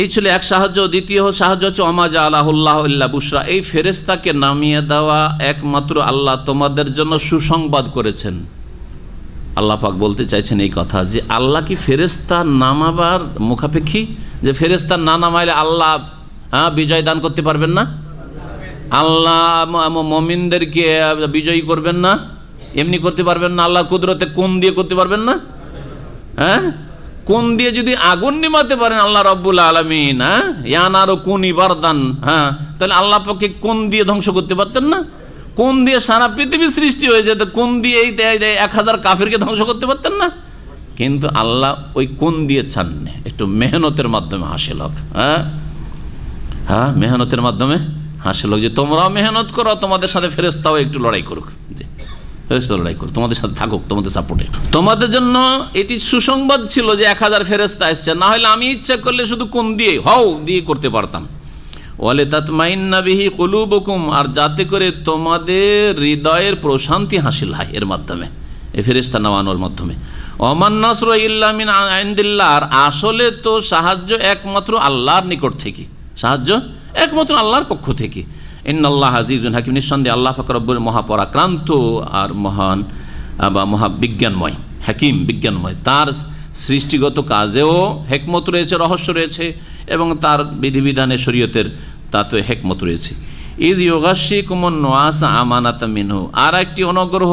এই ছিল এক সাহায্য, দ্বিতীয় সাহায্য হচ্ছে অমাজা আল্লাহ বুসরা এই ফেরেস্তাকে নামিয়ে দেওয়া একমাত্র আল্লাহ তোমাদের জন্য সুসংবাদ করেছেন। আল্লাহ পাক বলতে চাইছেন এই কথা যে আল্লাহ কি ফেরেস্তা নামাবার মুখাপেক্ষী? যে ফেরেস্তার না নামাইলে আল্লাহ হ্যাঁ বিজয় দান করতে পারবেন না? আল্লাহ মমিনদেরকে বিজয়ী করবেন না? এমনি করতে পারবেন না? আল্লাহ কুদরতে কোন দিয়ে করতে পারবেন না? হ্যাঁ? কোন দিয়ে যদি আগুন নিমাতে পারেন আল্লাহ রব্বুল আলমিন হ্যাঁ? ইয়ান আরও কোন ইবারদান হ্যাঁ? তাহলে আল্লাহ পক্ষে কোন দিয়ে ধ্বংস করতে পারতেন না? কোন দিয়ে সারা পৃথিবী সৃষ্টি হয়েছে? তো কোন দিয়ে এই এক হাজার কাফেরকে ধ্বংস করতে পারতেন না? কিন্তু আল্লাহ ওই কোন দিয়ে চাননি একটু মেহনতের মাধ্যমে হাসিল হোক হ্যাঁ? হ্যাঁ মেহনতের মাধ্যমে হাসিল হোক। যে তোমরাও মেহনত করো, তোমাদের সাথে ফেরেস্তাও একটু লড়াই করুক। ফেরেস্তা লড়াই করুক, তোমাদের সাথে থাকুক, তোমাদের সাপোর্টে তোমাদের জন্য এটি সুসংবাদ ছিল যে এক হাজার ফেরেস্তা এসছে। না হলে আমি ইচ্ছা করলে শুধু কোন দিয়ে হও, দিয়ে করতে পারতাম। ওয়ালে তাতমাইন্নাবিহি কলুবকুম, আর যাতে করে তোমাদের হৃদয়ের প্রশান্তি হাসিল হয় এর মাধ্যমে, এ ফেরেস্তা নেওয়ানোর মাধ্যমে। অমান নাসর ইল্লামিন আইন্দিল্লা আর আসলে তো সাহায্য একমাত্র আল্লাহর নিকট থেকে। সাহায্য একমাত্র আল্লাহর পক্ষ থেকে। ইন্নআল্লাহ হাজিজুন হাকিম, নিঃসন্দেহে আল্লাহ ফকরব্বুর মহাপরাক্রান্ত আর মহান বা মহাবিজ্ঞানময়, হাকিম বিজ্ঞানময়। তার সৃষ্টিগত কাজেও হেকমত রয়েছে, রহস্য রয়েছে। এবং তার বিধিবিধানে শরীয়তের তাতে হেকমত রয়েছে। ইদ ইয়োগাশি কুমন নোয়াস আমানাত মিনহু। আর একটি অনগ্রহ,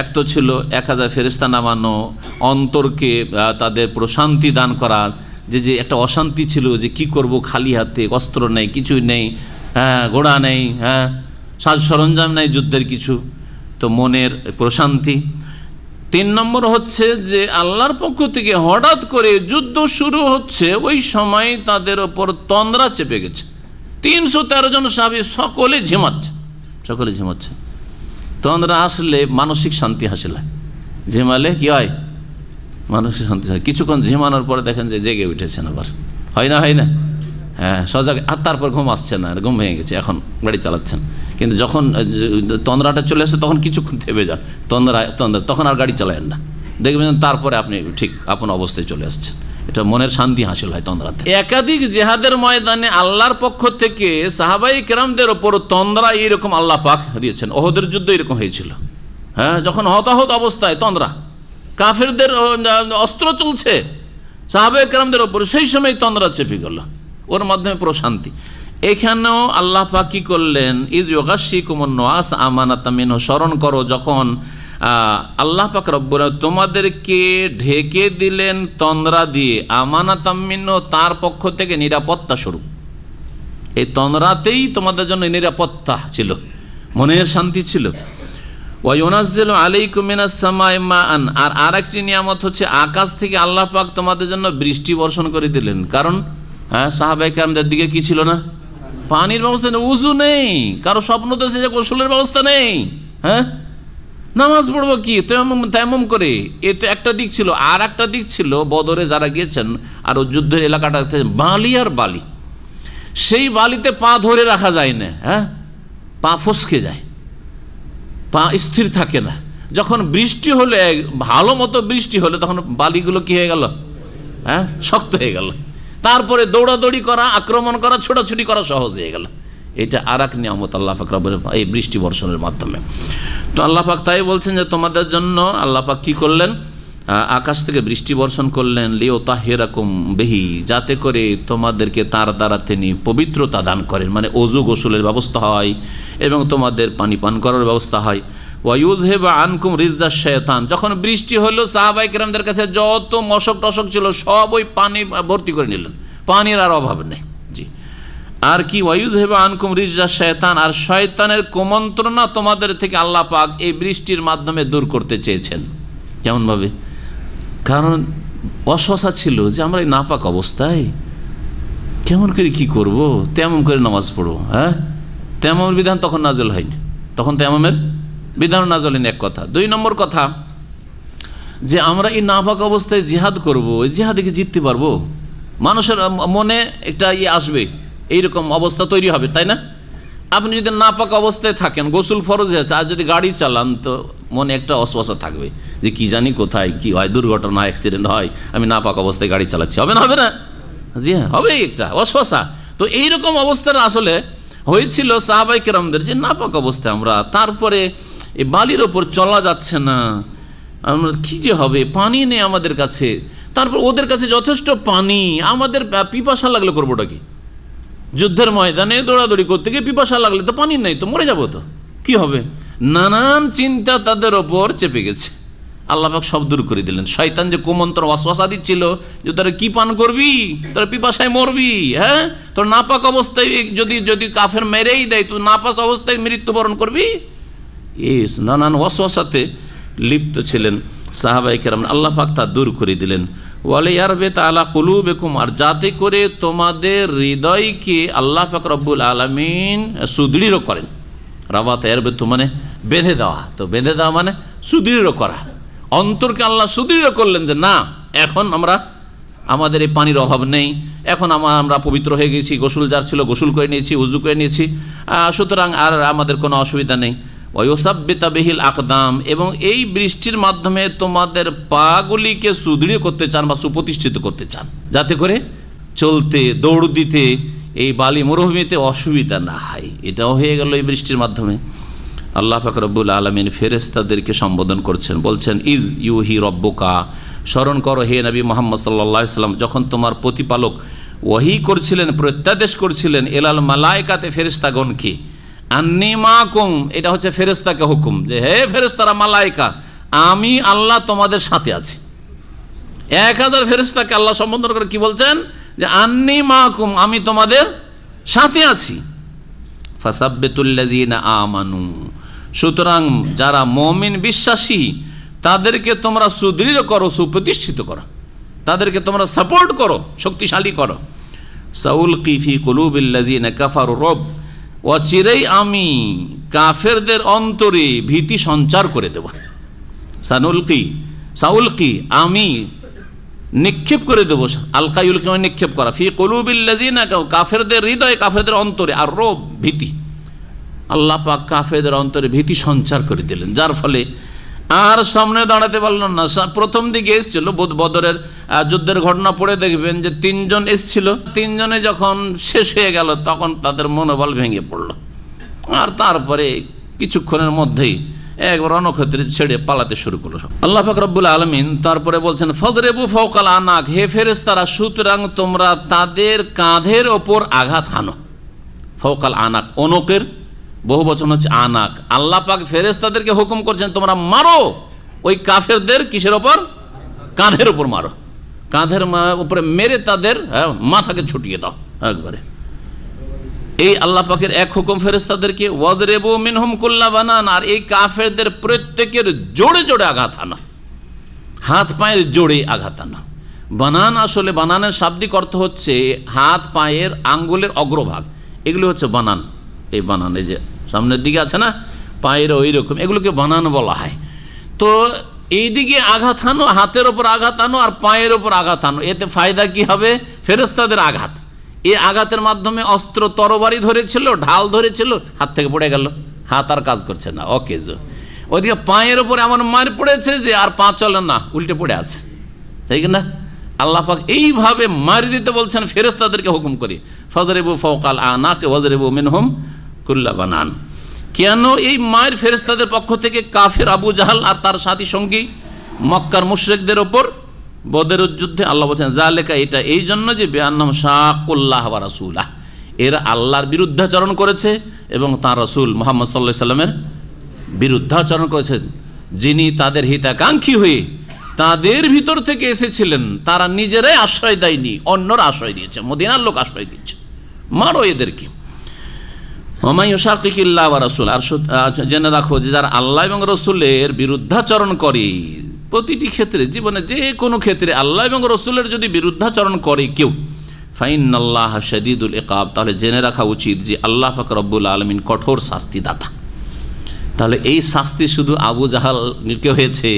এক তো ছিল এক হাজার ফেরিস্তা নামানো, অন্তরকে তাদের প্রশান্তি দান করা, যে যে একটা অশান্তি ছিল যে কি করব খালি হাতে, অস্ত্র নেই, কিছুই নেই হ্যাঁ ঘোড়া নেই হ্যাঁ সাজ সরঞ্জাম নেই, যুদ্ধের কিছু। তো মনের প্রশান্তি তিন নম্বর হচ্ছে যে আল্লাহর পক্ষ থেকে হঠাৎ করে যুদ্ধ শুরু হচ্ছে, ওই সময় তাদের ওপর তন্দ্রা চেপে গেছে। তিনশো তেরো জন সাহাবি সকলে ঝিমাচ্ছে সকলে ঝিমাচ্ছে। তন্দ্রা আসলে মানসিক শান্তি হাসিল হয়। ঝিমালে কি হয়? মানসিক শান্তি হয়। কিছুক্ষণ ঝিমানোর পরে দেখেন যে জেগে উঠেছেন আবার। হয় না হয় না? হ্যাঁ সজাগ। আর তারপর ঘুম আসছে না ঘুম ভেঙে গেছে। এখন গাড়ি চালাচ্ছেন। কিন্তু যখন তন্দ্রাটা চলে আসে, তখন কিছুক্ষণ থেমে যান। তন্দ্রা তন্দ্রা, তখন আর গাড়ি চালায়েন না। দেখবেন তারপরে আপনি ঠিক আপন অবস্থায় চলে আসছেন। এটা মনের শান্তি হাসিল হয় তন্দ্রাতে। একাধিক জেহাদের ময়দানে আল্লাহর পক্ষ থেকে সাহাবাই কেরামদের ওপর তন্দ্রা এইরকম আল্লাহ পাক দিয়েছেন। ওহদের যুদ্ধ এরকম হয়েছিল। হ্যাঁ যখন হতাহত অবস্থায় তন্দ্রা, কাফেরদের অস্ত্র চলছে, সাহাবাই কেরামদের ওপর সেই সময় তন্দ্রা চেপে গেল। ওর মাধ্যমে প্রশান্তি এখানেও আল্লাহ পাক কি করলেন? ইজ যোগাশি কুমন নোয়াস আমানাতামিন স্মরণ করো, যখন আল্লাহ পাক রব্বুর তোমাদেরকে ঢেকে দিলেন তন্দ্রা দিয়ে আমানাতামিন তার পক্ষ থেকে নিরাপত্তা স্বরূপ। এই তন্দ্রাতেই তোমাদের জন্য নিরাপত্তা ছিল, মনের শান্তি ছিল। ওয়াইনাজ্জেল আলাইকুমিনাসামাইমান আর আর একটি নিয়ামত হচ্ছে, আকাশ থেকে আল্লাহ পাক তোমাদের জন্য বৃষ্টি বর্ষণ করে দিলেন। কারণ হ্যাঁ সাহাবাইকে আমাদের দিকে কি ছিল না? পানির ব্যবস্থা নেই, উজু নেই, কারও স্বপ্ন তো সে গোসলের ব্যবস্থা নেই হ্যাঁ? নামাজ পড়ব কি? তেমন তেমন করে। এ তো একটা দিক ছিল, আর একটা দিক ছিল, বদরে যারা গিয়েছেন, আর যুদ্ধের এলাকাটা বালি আর বালি। সেই বালিতে পা ধরে রাখা যায় না হ্যাঁ? পা ফসকে যায়। পা স্থির থাকে না। যখন বৃষ্টি হলে, ভালো মতো বৃষ্টি হলে, তখন বালিগুলো কি হয়ে গেল? হ্যাঁ? শক্ত হয়ে গেল। তারপরে দৌড়াদৌড়ি করা, আক্রমণ করা, ছোটাছুটি করা সহজ হয়ে গেল। এটা আর এক নিয়ামত আল্লাহ ফাকরাবের এই বৃষ্টি বর্ষণের মাধ্যমে। তো আল্লাহ পাক তাই বলছেন যে তোমাদের জন্য আল্লাহ পাক কী করলেন? আকাশ থেকে বৃষ্টি বর্ষণ করলেন লিও তাহেরাকুম বেহি, যাতে করে তোমাদেরকে তার দ্বারা তিনি পবিত্রতা দান করেন। মানে অজু গোসলের ব্যবস্থা হয় এবং তোমাদের পানি পান করার ব্যবস্থা হয়। ওয়ুজ হে আনকুম রিজা শেতান যখন বৃষ্টি হলো সাহাবাই কেরামদের কাছে যত মশক টশক ছিল, সব ওই পানি ভর্তি করে নিলেন। পানির আর অভাব নেই। জি। আর কি? ওয়ুজ হেবা আনকুম রিজা শয়তান আর শয়তানের কুমন্ত্রণা তোমাদের থেকে আল্লাহ পাক এই বৃষ্টির মাধ্যমে দূর করতে চেয়েছেন। কেমনভাবে? কারণ অশসা ছিল যে আমরা এই নাপাক অবস্থায় কেমন করে কি করব? তেমন করে নামাজ পড়ব হ্যাঁ? তেমন বিধান তখন নাজল হয়নি। তখন তেমনের বিধান নাজল হয়নি এক কথা। দুই নম্বর কথা, যে আমরা এই নাপাক অবস্থায় জিহাদ করব, এই জিহাদিকে জিততে পারব? মানুষের মনে একটা ইয়ে আসবে, এইরকম অবস্থা তৈরি হবে, তাই না? আপনি যদি নাপাক অবস্থায় থাকেন, গোসল ফরজ আছে আর যদি গাড়ি চালান, তো মনে একটা অশ্বাসা থাকবে, যে কি জানি কোথায়, কি হয়, দুর্ঘটনা অ্যাক্সিডেন্ট হয়, আমি নাপাক অবস্থায় গাড়ি চালাচ্ছি, হবে না হবে না? জি হ্যাঁ হবে একটা অশ্বাসা তো এইরকম অবস্থার আসলে হয়েছিল সাহাবাই কেরামদের, যে নাপাক অবস্থায় আমরা, তারপরে এই বালির ওপর চলা যাচ্ছে না। আমরা কী যে হবে? পানি নেই আমাদের কাছে। তারপর ওদের কাছে যথেষ্ট পানি। আমাদের পিপাসা লাগলে করবোটা কি? যুদ্ধের ময়দানে দৌড়াদৌড়ি করতে গিয়ে পিপাসা লাগলে তো পানি নেই তো, মরে যাব তো। কি হবে? নানান চিন্তা তাদের ওপর চেপে গেছে। আল্লাহাক সব দূর করে দিলেন। শয়তান যে কুমন্ত্র অশ্বাসা দিচ্ছিল যে তারা কি পান করবি? তোরা পিপাসায় মরবি হ্যাঁ? তোর নাপাক অবস্থায় যদি যদি কাফের মেরেই দেয়, তো নাপাস অবস্থায় মৃত্যুবরণ করবি? ইস নানান অশ্বাসাতে লিপ্ত ছিলেন। সাহাবাই কেরাম আল্লাহ পাক তা দূর করে দিলেন। ওয়ালে ইয়ারবে তালা কুলু বেকুম আর যাতে করে তোমাদের হৃদয়কে আল্লাহ পাক রব্বুল আলমিন সুদৃঢ় করেন। রাবাত এরবে তো মানে বেঁধে দেওয়া। তো বেঁধে দেওয়া মানে সুদৃঢ় করা। অন্তরকে আল্লাহ সুদৃঢ় করলেন যে, না, এখন আমরা, আমাদের এই পানির অভাব নেই। এখন আমরা পবিত্র হয়ে গেছি, গোসল যার ছিল গোসল করে নিয়েছি উজু করে নিয়েছি। সুতরাং আর আমাদের কোনো অসুবিধা নেই। ওয়সাব্বিতা আকদাম, এবং এই বৃষ্টির মাধ্যমে তোমাদের পাগুলিকে সুদৃঢ় করতে চান বা সুপ্রতিষ্ঠিত করতে চান। যাতে করে চলতে, দৌড় দিতে এই বালি মরুভূমিতে অসুবিধা না হয়। এটাও হয়ে গেল এই বৃষ্টির মাধ্যমে। আল্লাহ ফাকরবুল আলমিন ফেরেস্তাদেরকে সম্বোধন করছেন, বলছেন, ইজ ইউ হি রব্বকা? স্মরণ করো, হে নবী মোহাম্মদ সাল্লা সাল্লাম, যখন তোমার প্রতিপালক ওয়াহি করছিলেন, প্রত্যাদেশ করছিলেন, এলাল মালায়কাতে ফেরিস্তাগণকে আন্নিমাকুম এটা হচ্ছে ফেরেস্তাকে হুকুম যে, হে ফেরেস্তারা মালাইকা, আমি আল্লাহ তোমাদের সাথে আছি। এক হাজার ফেরেস্তাকে আল্লাহ সম্বোধন করে কি বলছেন? যে, আন্নি মাকুম, আমি তোমাদের সাথে আছি। ফাসাব্বেতুল্লাজিনা আমানু, সুতরাং যারা মমিন বিশ্বাসী, তাদেরকে তোমরা সুদৃঢ় করো, সুপ্রতিষ্ঠিত করো। তাদেরকে তোমরা সাপোর্ট করো, শক্তিশালী করো। সাউল কিফি কলুবিল্লাজিনা কাফার রব অচিরেই আমি কাফেরদের অন্তরে ভীতি সঞ্চার করে দেব। সানুল কি সাউল কি আমি নিক্ষেপ করে দেবো। আলকাইউল কি নিক্ষেপ করা। ফি কলুবিল্লাজি না কেউ কাফেরদের হৃদয়ে কাফেরদের অন্তরে, আর রোব ভীতি। আল্লাহ পাক কাফেরদের অন্তরে ভীতি সঞ্চার করে দিলেন, যার ফলে আর সামনে দাঁড়াতে পারল না। প্রথম দিকে এসছিল বদরের যুদ্ধের ঘটনা পড়ে দেখবেন যে তিনজন এসছিল। তিনজনে যখন শেষ হয়ে গেল, তখন তাদের মনোবল ভেঙে পড়ল। আর তারপরে কিছুক্ষণের মধ্যেই একবার রণক্ষেত্রে ছেড়ে পালাতে শুরু করল আল্লাহ ফাকরবুল আলমিন তারপরে বলছেন, ফদরেবু ফৌকাল আনাক, হে ফেরেস তারা সুতরাং তোমরা তাদের কাঁধের ওপর আঘাত হানো। ফৌকাল আনাক অনকের বহু বচন হচ্ছে আনাক। আল্লাহ পাক ফেরেস তাদেরকে হুকুম করছেন, তোমরা মারো, ওই কাফেরদের কিসের ওপর? কাঁধের ওপর মারো। কাঁধের উপরে মেরে তাদের হ্যাঁ, মাথাকে ছুটিয়ে দাও একবারে। এই আল্লাহ পাকের এক হুকুম ফেরেস্তাদেরকে ওয়াদরেবু মিনহুম কুল্লা বানান আর এই কাফেরদের প্রত্যেকের জোরে জোরে আঘাত আনা। হাত পায়ের জোরে আঘাত আনা। বানান আসলে বানানের শাব্দিক অর্থ হচ্ছে হাত পায়ের আঙ্গুলের অগ্রভাগ। এগুলো হচ্ছে বানান। এই বানান এই যে সামনের দিকে আছে না পায়ের ওই রকম এগুলোকে বানান বলা হয়। তো এইদিকে আঘাত আনো হাতের ওপর আঘাত আনো আর পায়ের ওপর আঘাত আনো এতে ফায়দা কি হবে? ফেরেস্তাদের আঘাত। এই আঘাতের মাধ্যমে অস্ত্র তরবারি ধরেছিল, ঢাল ধরেছিল, হাত থেকে পড়ে গেল। হাত আর কাজ করছে না। অকেজ ওইদিকে পায়ের ওপর এমন মার পড়েছে যে আর পা চলে না, উল্টে পড়ে আছে। তাই না? আল্লাহাক এইভাবে মারি দিতে বলছেন ফেরেস্তাদেরকে হুকুম করি। ফজরেবু ফৌকাল আনাকে ওজরেবু মিনহুম কুল্লা বানান। কেন এই মায়ের ফেরেস্তাদের পক্ষ থেকে কাফের আবু জাহাল আর তার সাথী সঙ্গী মক্কার মুশ্রেকদের ওপর বদের যুদ্ধে আল্লাহ বলছেন যা লেখা এটা এই জন্য যে বেআনাম শাকুল্লাহ রাসুল্লাহ এরা আল্লাহর বিরুদ্ধাচরণ করেছে এবং তাঁর রসুল মোহাম্মদ সাল্লাহ সাল্লামের বিরুদ্ধাচরণ করেছেন। যিনি তাদের হিতাকাঙ্ক্ষী হয়ে তাদের ভিতর থেকে এসেছিলেন, তারা নিজেরাই আশ্রয় দেয়নি, অন্যরা আশ্রয় দিয়েছে, মদিনার লোক আশ্রয় দিচ্ছে মারো এদেরকে। রাসুল। আর জেনে রাখো যে যারা আল্লাহ এবং রসুলের বিরুদ্ধাচরণ করে, প্রতিটি ক্ষেত্রে, জীবনে যে কোনো ক্ষেত্রে আল্লাহ এবং রসুলের যদি বিরুদ্ধাচরণ করে কেউ ফাইন আল্লাহ শদিদুল একাব তাহলে জেনে রাখা উচিত যে আল্লাহ ফাকর রব্বুল আলমিন কঠোর শাস্তিদাতা। তাহলে এই শাস্তি শুধু আবু জাহালকে হয়েছে,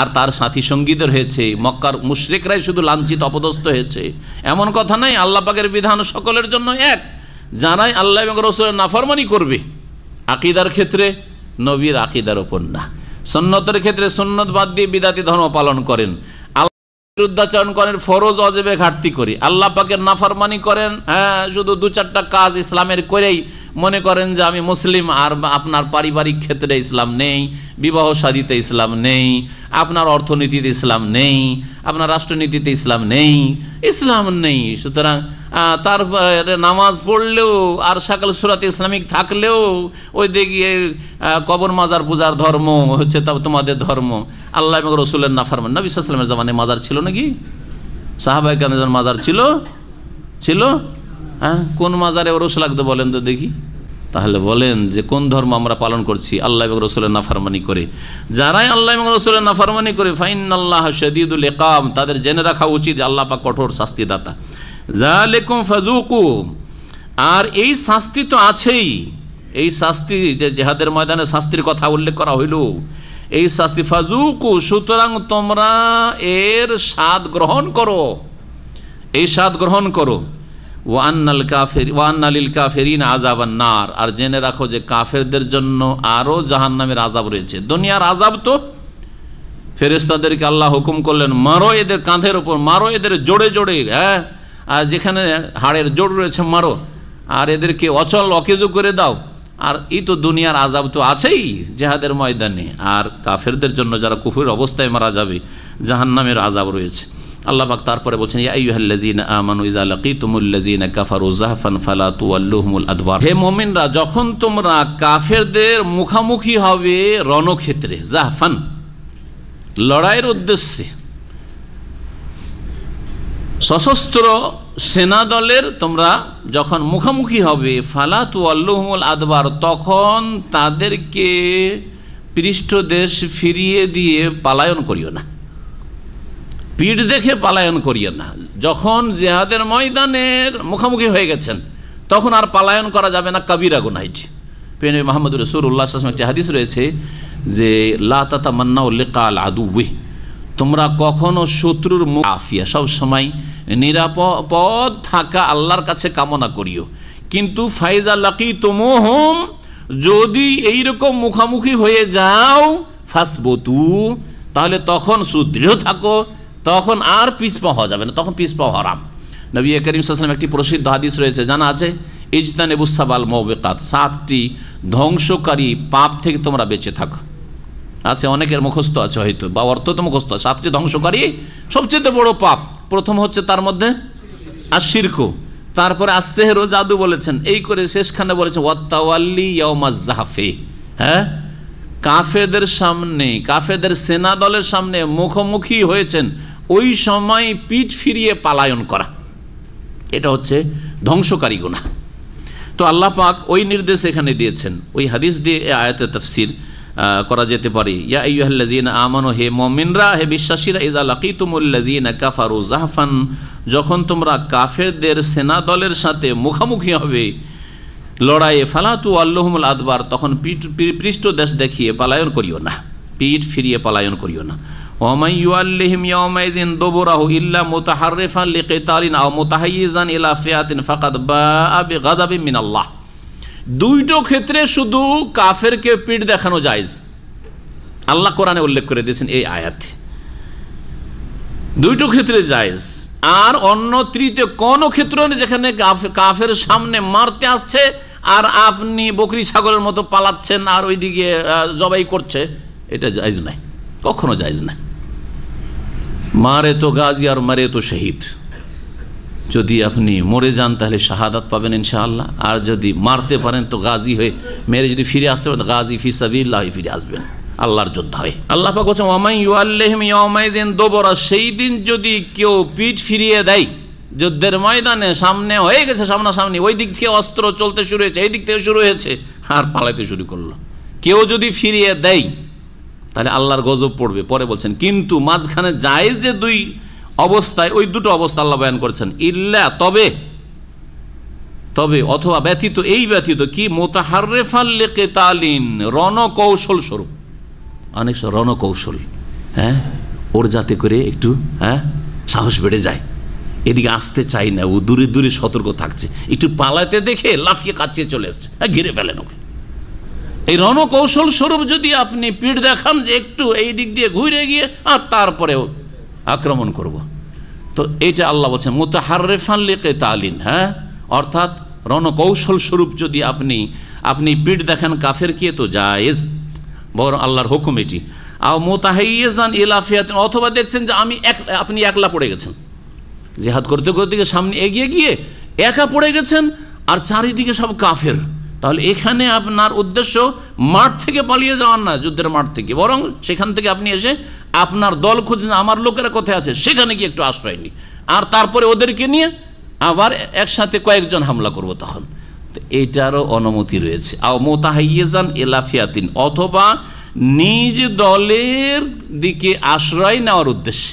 আর তার সাথী সঙ্গীদের হয়েছে, মক্কার মুশ্রিকরাই শুধু লাঞ্ছিত, অপদস্থ হয়েছে। এমন কথা নাই, আল্লাহ পাকের বিধান সকলের জন্য এক। যারাই আল্লাহ এবং রসুলের নাফরমানি করবে। আকিদার ক্ষেত্রে নবীর আকিদার ওপর না। সন্ন্যতের ক্ষেত্রে সন্ন্যত বাদ দিয়ে বিদাতি ধর্ম পালন করেন। বিরুদ্ধাচরণ করেন, ফরজ, অজেবে ঘাটতি করি। আল্লাহ পাকে নাফরমানি করেন হ্যাঁ শুধু দু চারটা কাজ ইসলামের করেই মনে করেন যে আমি মুসলিম আর আপনার পারিবারিক ক্ষেত্রে ইসলাম নেই, বিবাহ সাদিতে ইসলাম নেই, আপনার অর্থনীতিতে ইসলাম নেই, আপনার রাষ্ট্রনীতিতে ইসলাম নেই ইসলাম নেই। সুতরাং তার নামাজ পড়লেও, আর সকাল সুরাত ইসলামিক থাকলেও, ওই দিকে কবর মাজার পূজার ধর্ম হচ্ছে তা তোমাদের ধর্ম। আল্লাহ এবং রসুলের নাফারমান। নবী সাল্লামের জামানে মাজার ছিল নাকি? সাহাবাই কেন মাজার ছিল? ছিল? হ্যাঁ? কোন মাজারে ওরস লাগতো বলেন তো দেখি। তাহলে বলেন যে কোন ধর্ম আমরা পালন করছি? আল্লাহ এবং রসুলের নাফারমানি করে। যারাই আল্লাহ এবং রসুলের নাফারমানি করে ফাইন আল্লাহ শদীদুল একাম তাদের জেনে রাখা উচিত আল্লাহ পা কঠোর শাস্তিদাতা। জালেকুম ফাজুকু আর এই শাস্তি তো আছেই। এই শাস্তি যে জেহাদের ময়দানে শাস্তির কথা উল্লেখ করা হইল। এই শাস্তি ফাজুকু সুতরাং তোমরা এর স্বাদ গ্রহণ করো। এই স্বাদ গ্রহণ করো। ওয়ান্নাল কাফের, ওয়ান্নালিল কাফেরিন আজাবান নার। আর জেনে রাখো যে কাফেরদের জন্য আরও জাহান নামের আজাব রয়েছে। দুনিয়ার আজাব তো ফেরেস্তাদেরকে আল্লাহ হুকুম করলেন, মারো এদের কাঁধের ওপর মারো এদের জোরে জোরে হ্যাঁ? আর যেখানে হাড়ের জোর রয়েছে, মারো। আর এদেরকে অচল অকেজো করে দাও। আর এই তো দুনিয়ার আজাব তো আছেই জেহাদের ময়দানে। আর কাফেরদের জন্য যারা কুফুর অবস্থায় মারা যাবে, জাহান্নামের আজাব রয়েছে। আল্লাহ পাক তারপরে বলছেন হে মুমিনরা, যখন তোমরা কাফেরদের মুখামুখি হবে রণক্ষেত্রে জাহফান লড়াইয়ের উদ্দেশ্যে, সশস্ত্র সেনা দলের তোমরা যখন মুখামুখি হবে ফালা তুয়াল্লুহুমুল আদবার, তখন তাদেরকে পৃষ্ঠদেশ ফিরিয়ে দিয়ে পালায়ন করিও না। পিঠ দেখে পালায়ন করিয়ে না। যখন জেহাদের ময়দানের মুখোমুখি হয়ে গেছেন, তখন আর পালায়ন করা যাবে না, কাবিরা গুনাইটি পেন মাহমুদ রসুর রসুল্লাহ একটি হাদিস রয়েছে যে লাতা মান্না কাল আদুবে তোমরা কখনো শত্রুর মুখ আফিয়া, সব সময় নিরাপদ থাকা আল্লাহর কাছে কামনা করিও। কিন্তু ফাইজা লাকি তোমোহম যদি এইরকম মুখামুখি হয়ে যাও, ফাসবতু, তাহলে তখন সুদৃঢ় থাকো তখন আর পিসপা হওয়া যাবে না, তখন পিসপা হরাম। নবী করিম সাল্লাম একটি প্রসিদ্ধ হাদিস রয়েছে, জানা আছে, ইজতান এবুসাবাল মৌবেকাত সাতটি ধ্বংসকারী পাপ থেকে তোমরা বেঁচে থাকো। আছে অনেকের মুখস্থ আছে হয়তো, বা অর্থ তো মুখস্থ, সাতটি ধ্বংসকারী সবচেয়ে বড় পাপ। প্রথম হচ্ছে তার মধ্যে আর শির্ক তারপরে আসেহেরও জাদু বলেছেন। এই করে শেষখানে বলেছেন ওয়াত্তাওয়াল্লি জাহাফে হ্যাঁ? কাফেদের সামনে কাফেদের সেনা দলের সামনে মুখোমুখি হয়েছেন। ওই সময় পিঠ ফিরিয়ে পালায়ন করা। এটা হচ্ছে ধ্বংসকারী গুণা তো আল্লাহ পাক ওই নির্দেশ এখানে দিয়েছেন। ওই হাদিস দিয়ে এ আয়াতের তফসির করা যেতে পারে। ইয়া আইয়ুহাল্লাযীন আমানু, হে মুমিনরা, হে বিশ্বাসীরা, ইযা লাকিতুমুল্লাযীনা কাফারু জাহফান যখন তোমরা কাফেরদের সেনা দলের সাথে মুখোমুখি হবে, লড়াইয়ে ফালাতু আল্লাহুমুল আদবার, তখন পিঠ পৃষ্ঠ দেশ দেখিয়ে পালায়ন করিও না। পিঠ ফিরিয়ে পালায়ন করিও না। ওমাই ইউআল্লিহিম ইয়াউমাইযিন দুবুরাহু ইল্লা মুতাহাররিফান লিকিতালিন আও মুতাহাইয়িজান ইলা ফিয়াতিন ফাকাদ বাআ বিগাযাবিন মিনাল্লাহ দুইটো ক্ষেত্রে শুধু কাফেরকে পিঠ দেখানো জায়েজ। আল্লাহ কোরআনে উল্লেখ করে দিয়েছেন এই আয়াত। দুইটো ক্ষেত্রে জায়েজ। আর অন্য তৃতীয় কোন ক্ষেত্র যেখানে কাফের সামনে মারতে আসছে আর আপনি বকরি ছাগলের মতো পালাচ্ছেন আর ওইদিকে জবাই করছে। এটা জায়জ নাই কখনো জায়জ নাই মারে তো গাজী আর মারে তো শহীদ। যদি আপনি মরে যান, তাহলে শাহাদাত পাবেন ইনশাআল্লাহ। আর যদি মারতে পারেন, তো গাজী হয়ে মেরে যদি ফিরে আসতে পারেন গাজী ফিসাবিল্লাহ ফিরে আসবেন। আল্লাহর যোদ্ধা হয়ে। আল্লাহ পাক বলছেন ওমাই ইউআল্লাহিম ইয়াউমাইজিন দোবরা সেই দিন যদি কেউ পিঠ ফিরিয়ে দেয়, যুদ্ধের ময়দানে সামনে হয়ে গেছে, সামনাসামনি, ওই দিক থেকে অস্ত্র চলতে শুরু হয়েছে, এই দিক থেকে শুরু হয়েছে, আর পালাইতে শুরু করল। কেউ যদি ফিরিয়ে দেয় তাহলে আল্লাহর গজব পড়বে। পরে বলছেন, কিন্তু মাঝখানে জায়েজ যে দুই অবস্থায়, ওই দুটো অবস্থা আল্লাহ বয়ান করেছেন। ইল্লা, তবে তবে অথবা ব্যতীত, এই ব্যতীত কি মোতাহারেফাল্লে কেতালিন রণকৌশল স্বরূপ? অনেক রণকৌশল হ্যাঁ? ওর যাতে করে একটু হ্যাঁ? সাহস বেড়ে যায়। এদিকে আসতে চাই না, ও দূরে দূরে সতর্ক থাকছে। একটু পালাতে দেখে লাফিয়ে কাচিয়ে চলে আসছে। হ্যাঁ ঘিরে ফেলেন ওকে। এই রণকৌশল স্বরূপ যদি আপনি পিঠ দেখান যে একটু এই দিক দিয়ে ঘুরে গিয়ে আর তারপরেও আক্রমণ করব। তো এইটা আল্লাহ বলছেন মোতাহারেফান লেকে তালিন হ্যাঁ? অর্থাৎ রণকৌশল স্বরূপ যদি আপনি আপনি পিঠ দেখান কাফের কে তো জায়েজ বড় আল্লাহর হুকুম এটি। আর মোতাহাইয়ান ইলাফিয়াত অথবা দেখছেন যে আমি এক, আপনি একলা পড়ে গেছেন। জেহাদ করতে করতে সামনে এগিয়ে গিয়ে একা পড়ে গেছেন, আর চারিদিকে সব কাফের। তাহলে এখানে আপনার উদ্দেশ্য মাঠ থেকে পালিয়ে যাওয়ার না, যুদ্ধের মাঠ থেকে। বরং সেখান থেকে আপনি এসে আপনার দল খুঁজছেন আমার লোকেরা কোথায় আছে, সেখানে গিয়ে একটু আশ্রয় নি আর তারপরে ওদেরকে নিয়ে আবার একসাথে কয়েকজন হামলা করব তখন। এইটারও অনুমতি রয়েছে। আও এলাফিয়াতিন, অথবা নিজ দলের দিকে আশ্রয় নেওয়ার উদ্দেশ্যে।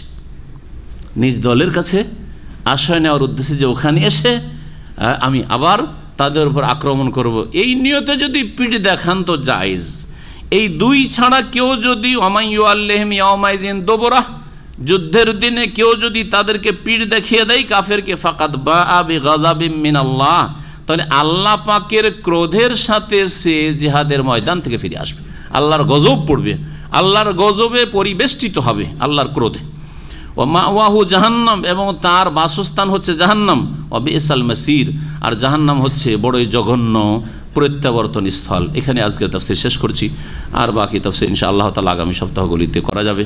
নিজ দলের কাছে আশ্রয় নেওয়ার উদ্দেশ্যে যে ওখানে এসে আমি আবার তাদের উপর আক্রমণ করব। এই নিয়তে যদি পিঠ দেখান তো জায়জ। এই দুই ছাড়া কেউ যদি অমাইয়ু আল্লেহম ইয়ামাইজিন দোবরা যুদ্ধের দিনে কেউ যদি তাদেরকে পিঠ দেখিয়ে দেয়, কাফেরকে ফাকাত বা আবি মিন আল্লাহ তাহলে আল্লাহ পাকের ক্রোধের সাথে সে জেহাদের ময়দান থেকে ফিরে আসবে। আল্লাহর গজব পড়বে। আল্লাহর গজবে পরিবেষ্টিত হবে, আল্লাহর ক্রোধে। ও জাহান্নাম, এবং তার বাসস্থান হচ্ছে জাহান্নাম। অবি ইসাল মাসির, আর জাহান্নাম হচ্ছে বড়ই জঘন্য প্রত্যাবর্তন স্থল। এখানে আজকে তফসির শেষ করছি। আর বাকি তফসির ইনশা আল্লাহ তালা আগামী সপ্তাহগুলিতে করা যাবে।